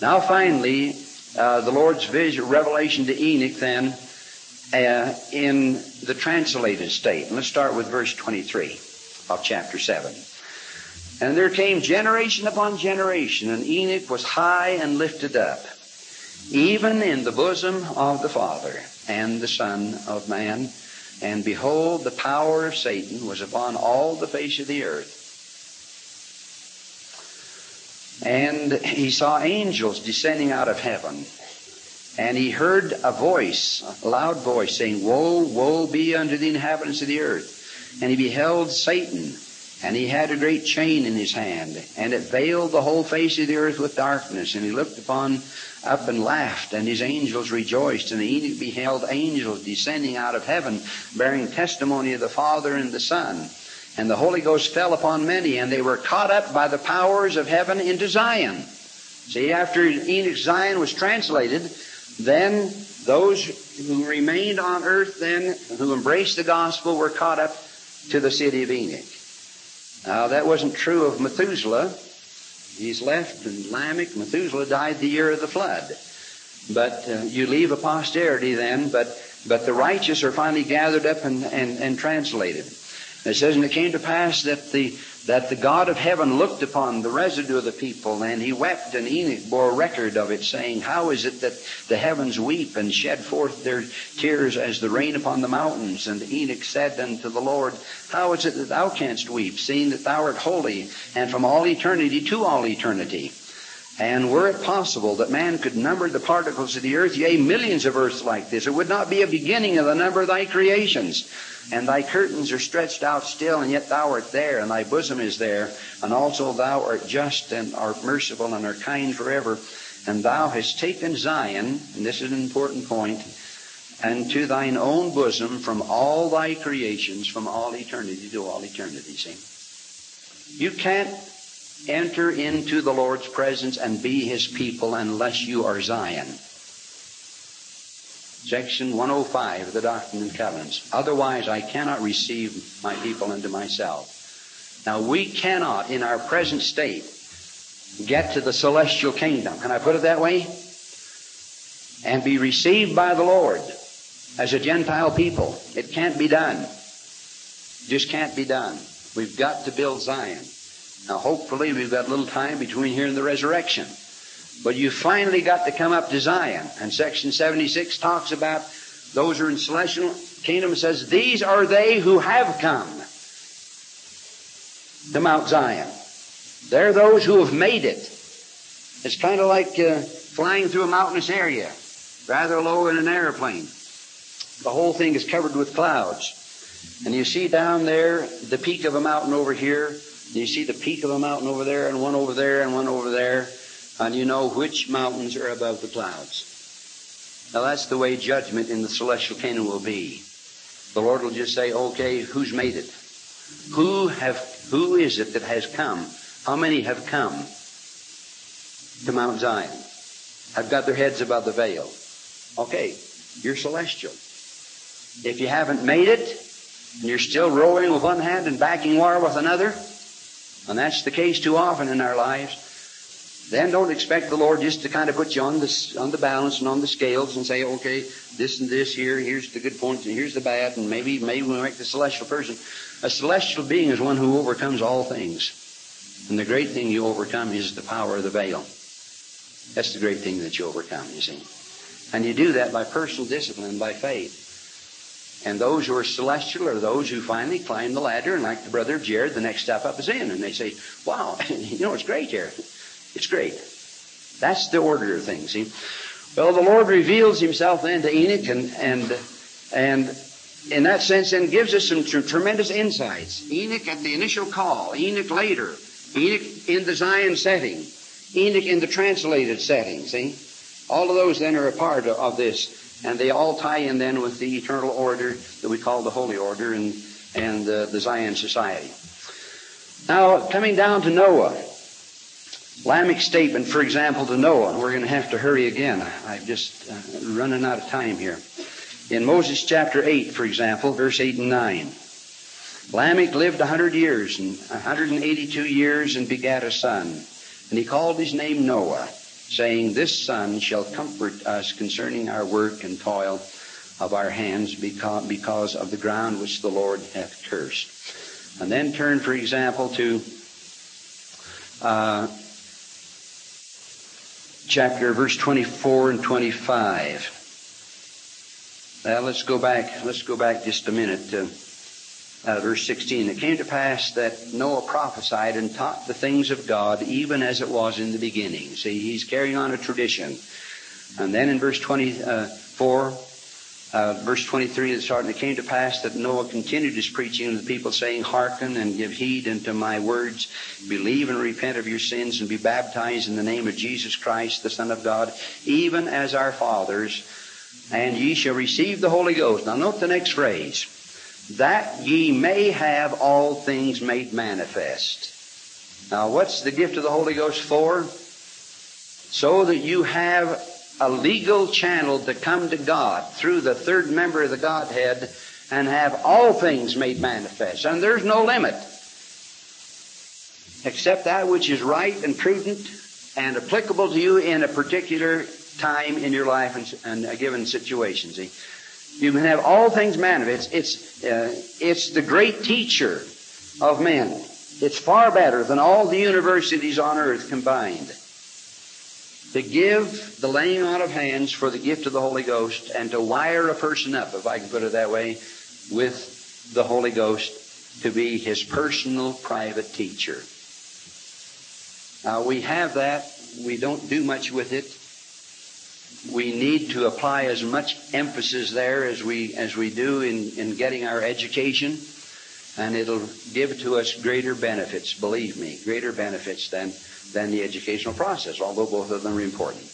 Now, finally, uh, the Lord's vision, revelation to Enoch, then, uh, in the translated state. And let's start with verse 23 of chapter 7. And there came generation upon generation, and Enoch was high and lifted up, even in the bosom of the Father and the Son of Man. And behold, the power of Satan was upon all the face of the earth. And he saw angels descending out of heaven and he heard a voice, a loud voice, saying, Woe, woe be unto the inhabitants of the earth. And he beheld Satan, and he had a great chain in his hand, and it veiled the whole face of the earth with darkness. And he looked upon up and laughed, and his angels rejoiced. And Enoch beheld angels descending out of heaven, bearing testimony of the Father and the Son. And the Holy Ghost fell upon many, and they were caught up by the powers of heaven into Zion. See, after Enoch Zion was translated, then those who remained on earth then, who embraced the gospel, were caught up to the city of Enoch. Now that wasn't true of Methuselah. He's left and Lamech. Methuselah died the year of the flood. But uh, you leave a posterity then, but, but the righteous are finally gathered up and, and, and translated. It says, and it came to pass that the that the God of heaven looked upon the residue of the people, and he wept, and Enoch bore record of it, saying, How is it that the heavens weep and shed forth their tears as the rain upon the mountains? And Enoch said unto the Lord, How is it that thou canst weep, seeing that thou art holy, and from all eternity to all eternity? And were it possible that man could number the particles of the earth, yea, millions of earths like this, it would not be a beginning of the number of thy creations. And thy curtains are stretched out still, and yet thou art there, and thy bosom is there. And also thou art just and art merciful and art kind forever. And thou hast taken Zion, and this is an important point, and to thine own bosom from all thy creations, from all eternity to all eternity. See? You can't enter into the Lord's presence and be his people unless you are Zion. Section 105 of the Doctrine and Covenants. Otherwise, I cannot receive my people into myself. Now, we cannot, in our present state, get to the celestial kingdom. Can I put it that way? And be received by the Lord as a Gentile people. It can't be done. It Just can't be done. We've got to build Zion. Now, hopefully, we've got a little time between here and the resurrection. But you finally got to come up to Zion. And section 76 talks about those who are in celestial kingdom. Says, These are they who have come to Mount Zion. They're those who have made it. It's kind of like uh, flying through a mountainous area, rather low in an airplane. The whole thing is covered with clouds. And you see down there the peak of a mountain over here. You see the peak of a mountain over there, and one over there, and one over there and you know which mountains are above the clouds. Now that's the way judgment in the celestial kingdom will be. The Lord will just say, okay, who's made it? Who have, who is it that has come? How many have come to Mount Zion? Have got their heads above the veil. Okay, you're celestial. If you haven't made it, and you're still rowing with one hand and backing water with another, and that's the case too often in our lives, then don't expect the Lord just to kind of put you on the, on the balance and on the scales and say, okay, this and this here, here's the good points and here's the bad, and maybe, maybe we make the celestial person. A celestial being is one who overcomes all things. And the great thing you overcome is the power of the veil. That's the great thing that you overcome, you see. And you do that by personal discipline, by faith. And those who are celestial are those who finally climb the ladder, and like the brother of Jared, the next step up is in. And they say, wow, you know, it's great here. It's great. That's the order of things, see? Well, the Lord reveals himself then to Enoch and, and, and in that sense then gives us some tr- tremendous insights. Enoch at the initial call, Enoch later, Enoch in the Zion setting, Enoch in the translated setting, see? All of those then are a part of, of this. And they all tie in then with the eternal order that we call the Holy Order and, and uh, the Zion Society. Now, coming down to Noah. Lamech's statement, for example, to Noah. We're going to have to hurry again. I'm just uh, running out of time here. In Moses chapter 8, for example, verse 8 and 9. Lamech lived a hundred years and 182 years and begat a son. And he called his name Noah saying, This son shall comfort us concerning our work and toil of our hands because, because of the ground which the Lord hath cursed. And then turn, for example, to uh, chapter verse 24 and 25. Now let's go back. Let's go back just a minute to uh, verse 16. It came to pass that Noah prophesied and taught the things of God even as it was in the beginning. See, he's carrying on a tradition. And then in verse 24, uh, verse 23, it started, it came to pass that Noah continued his preaching to the people, saying, Hearken and give heed unto my words. Believe and repent of your sins and be baptized in the name of Jesus Christ, the Son of God, even as our fathers, and ye shall receive the Holy Ghost. Now note the next phrase that ye may have all things made manifest. Now, what's the gift of the Holy Ghost for? So that you have a legal channel to come to God through the third member of the Godhead and have all things made manifest. And there's no limit except that which is right and prudent and applicable to you in a particular time in your life and, and a given situation. See? You can have all things manifest. It's, it's, uh, it's the great teacher of men. It's far better than all the universities on earth combined. To give the laying on of hands for the gift of the Holy Ghost and to wire a person up, if I can put it that way, with the Holy Ghost to be his personal private teacher. Now we have that. We don't do much with it we need to apply as much emphasis there as we as we do in, in getting our education, and it'll give to us greater benefits. Believe me, greater benefits than than the educational process. Although both of them are important.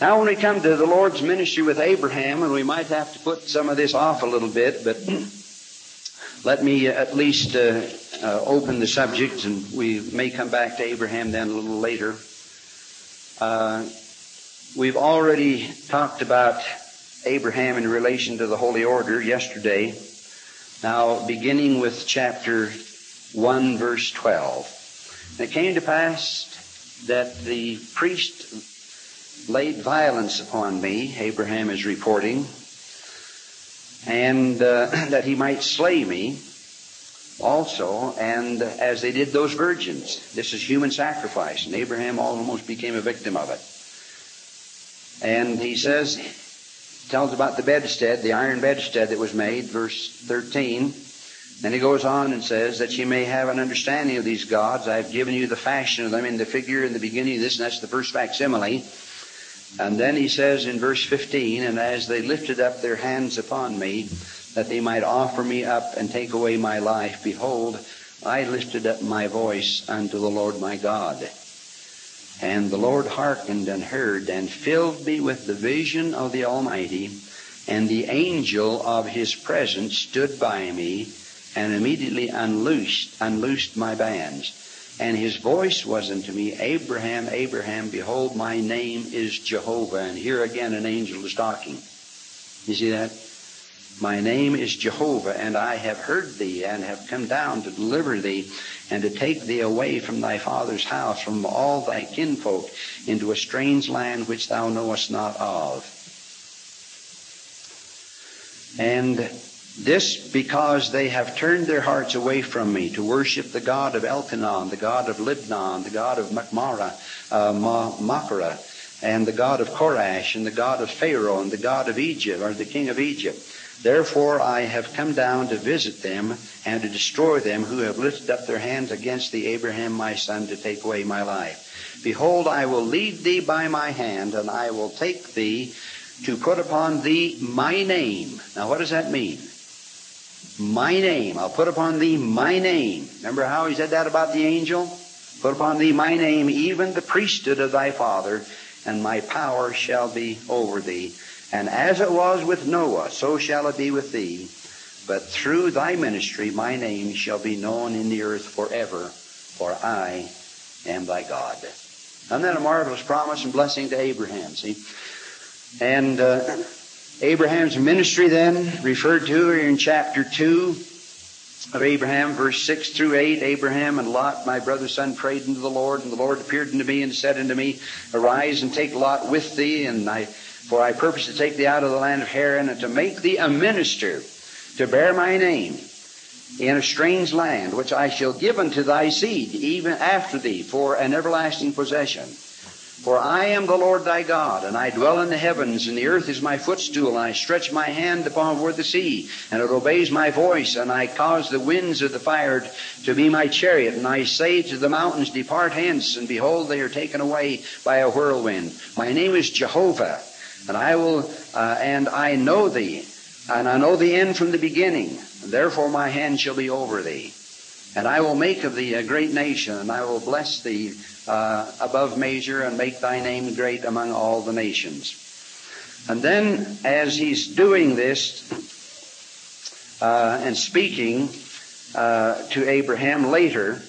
Now, when we come to the Lord's ministry with Abraham, and we might have to put some of this off a little bit, but let me at least uh, uh, open the subject, and we may come back to Abraham then a little later. Uh, We've already talked about Abraham in relation to the Holy Order yesterday. Now, beginning with chapter 1, verse 12. It came to pass that the priest laid violence upon me, Abraham is reporting, and uh, that he might slay me also, and as they did those virgins. This is human sacrifice, and Abraham almost became a victim of it. And he says, tells about the bedstead, the iron bedstead that was made, verse 13. Then he goes on and says that you may have an understanding of these gods. I've given you the fashion of them in the figure in the beginning of this, and that's the first facsimile. And then he says in verse 15, and as they lifted up their hands upon me, that they might offer me up and take away my life, behold, I lifted up my voice unto the Lord my God. And the Lord hearkened and heard and filled me with the vision of the Almighty. And the angel of his presence stood by me and immediately unloosed, unloosed my bands. And his voice was unto me, Abraham, Abraham, behold, my name is Jehovah. And here again an angel is talking. You see that? My name is Jehovah, and I have heard thee, and have come down to deliver thee, and to take thee away from thy father's house, from all thy kinfolk, into a strange land which thou knowest not of. And this because they have turned their hearts away from me to worship the God of Elkenah, the God of Libnah, the God of Mahmackrah, uh, Makara, and the God of Korash, and the God of Pharaoh, and the God of Egypt, or the king of Egypt. Therefore I have come down to visit them and to destroy them who have lifted up their hands against thee, Abraham my son, to take away my life. Behold, I will lead thee by my hand, and I will take thee to put upon thee my name. Now what does that mean? My name. I'll put upon thee my name. Remember how he said that about the angel? Put upon thee my name, even the priesthood of thy father, and my power shall be over thee. And as it was with Noah, so shall it be with thee. But through thy ministry my name shall be known in the earth forever, for I am thy God. Isn't that a marvelous promise and blessing to Abraham, see? And uh, Abraham's ministry then, referred to in chapter 2, of Abraham, verse 6 through 8, Abraham and Lot, my brother's son, prayed unto the Lord, and the Lord appeared unto me and said unto me, Arise and take Lot with thee, and I, for I purpose to take thee out of the land of Haran, and to make thee a minister, to bear my name in a strange land, which I shall give unto thy seed, even after thee, for an everlasting possession. For I am the Lord thy God, and I dwell in the heavens, and the earth is my footstool, and I stretch my hand upon where the sea, and it obeys my voice, and I cause the winds of the fire to be my chariot, and I say to the mountains, Depart hence, and behold, they are taken away by a whirlwind. My name is Jehovah, and I will, uh, and I know thee, and I know the end from the beginning, and therefore my hand shall be over thee. And I will make of thee a great nation, and I will bless thee uh, above measure and make thy name great among all the nations. And then, as he's doing this uh, and speaking uh, to Abraham later,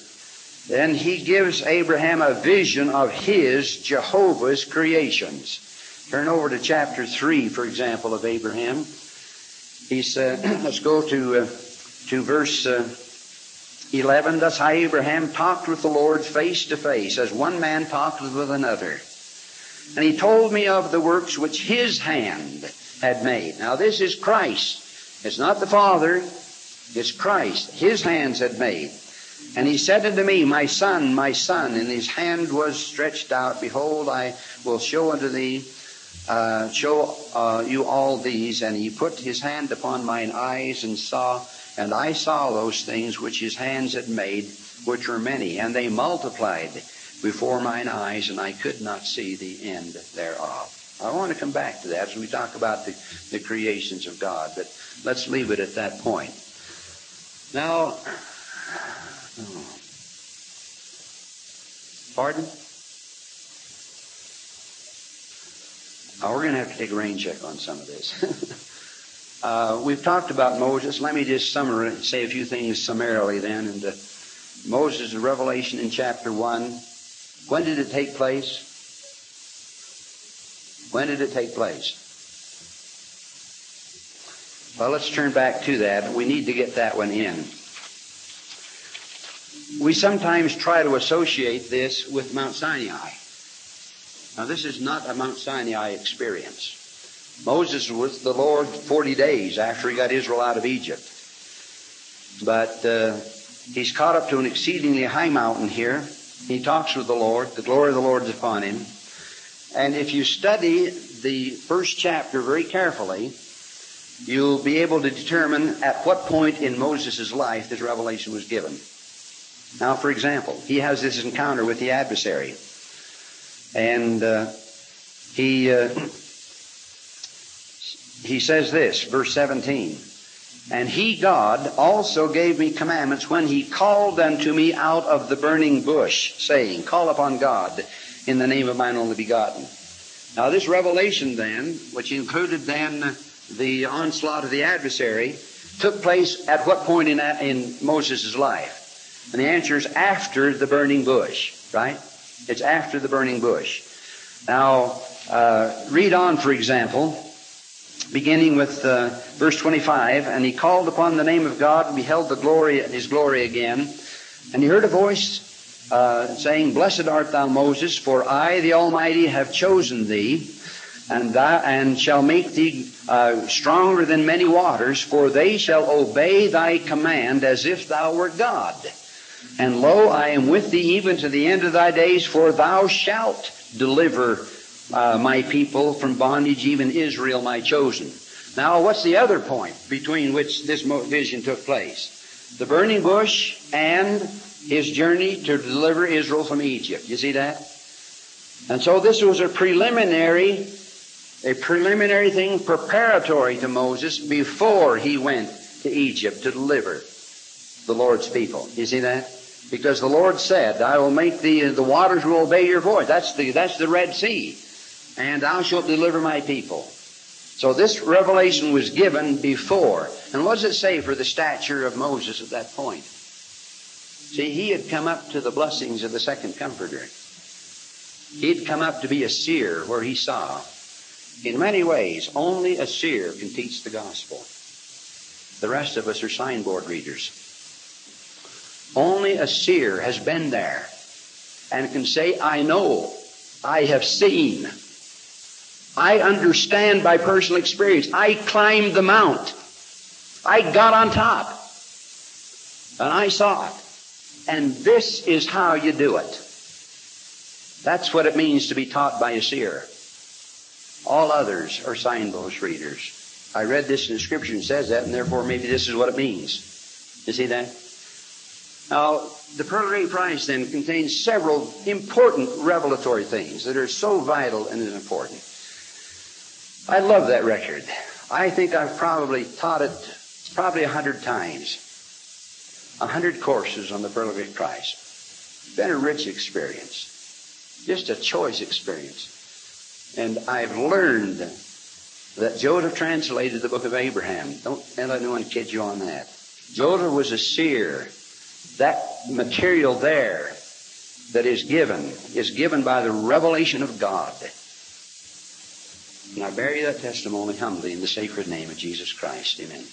then he gives Abraham a vision of his, Jehovah's creations. Turn over to chapter 3, for example, of Abraham. He said, let's go to, uh, to verse uh, 11, thus Abraham talked with the Lord face to face, as one man talked with another. And he told me of the works which his hand had made. Now this is Christ. It's not the Father, it's Christ. His hands had made. And he said unto me, My son, my son, and his hand was stretched out. Behold, I will show unto thee, uh, show uh, you all these. And he put his hand upon mine eyes and saw and I saw those things which his hands had made, which were many, and they multiplied before mine eyes, and I could not see the end thereof. I want to come back to that as we talk about the, the creations of God, but let's leave it at that point. Now, oh. pardon? Oh, we're going to have to take a rain check on some of this. Uh, we've talked about Moses. Let me just summarize, say a few things summarily then. And uh, Moses' revelation in chapter 1. When did it take place? When did it take place? Well, let's turn back to that. We need to get that one in. We sometimes try to associate this with Mount Sinai. Now, this is not a Mount Sinai experience. Moses was the Lord 40 days after he got Israel out of Egypt. But uh, he's caught up to an exceedingly high mountain here. He talks with the Lord. The glory of the Lord is upon him. And if you study the first chapter very carefully, you'll be able to determine at what point in Moses' life this revelation was given. Now, for example, he has this encounter with the adversary. And uh, he. Uh, he says this, verse 17. And he, God, also gave me commandments when he called unto me out of the burning bush, saying, Call upon God in the name of mine only begotten. Now this revelation then, which included then the onslaught of the adversary, took place at what point in, in Moses' life? And the answer is after the burning bush, right? It's after the burning bush. Now, uh, read on, for example, beginning with uh, verse 25. And he called upon the name of God and beheld the glory, his glory again. And he heard a voice uh, saying, Blessed art thou, Moses, for I, the Almighty, have chosen thee, and thou, and shall make thee uh, stronger than many waters, for they shall obey thy command as if thou wert God. And lo, I am with thee even to the end of thy days, for thou shalt deliver uh, my people from bondage, even Israel my chosen. Now, what's the other point between which this vision took place? The burning bush and his journey to deliver Israel from Egypt. You see that? And so this was a preliminary, a preliminary thing preparatory to Moses before he went to Egypt to deliver the Lord's people. You see that? Because the Lord said, I will make the, the waters will obey your voice. That's the, that's the Red Sea. And thou shalt deliver my people. So this revelation was given before. And what does it say for the stature of Moses at that point? See, he had come up to the blessings of the second comforter. He'd come up to be a seer where he saw. In many ways, only a seer can teach the gospel. The rest of us are signboard readers. Only a seer has been there and can say, I know, I have seen, I understand by personal experience. I climbed the mount. I got on top. And I saw it. And this is how you do it. That's what it means to be taught by a seer. All others are signpost readers. I read this in the scripture and says that, and therefore maybe this is what it means. You see that? Now, the Pearl Price then contains several important revelatory things that are so vital and important. I love that record. I think I've probably taught it probably a hundred times. A hundred courses on the Pearl of Great Price. Been a rich experience. Just a choice experience. And I've learned that Joseph translated the book of Abraham. Don't let anyone kid you on that. Joseph was a seer. That material there that is given is given by the revelation of God. And I bear you that testimony humbly in the sacred name of Jesus Christ. Amen.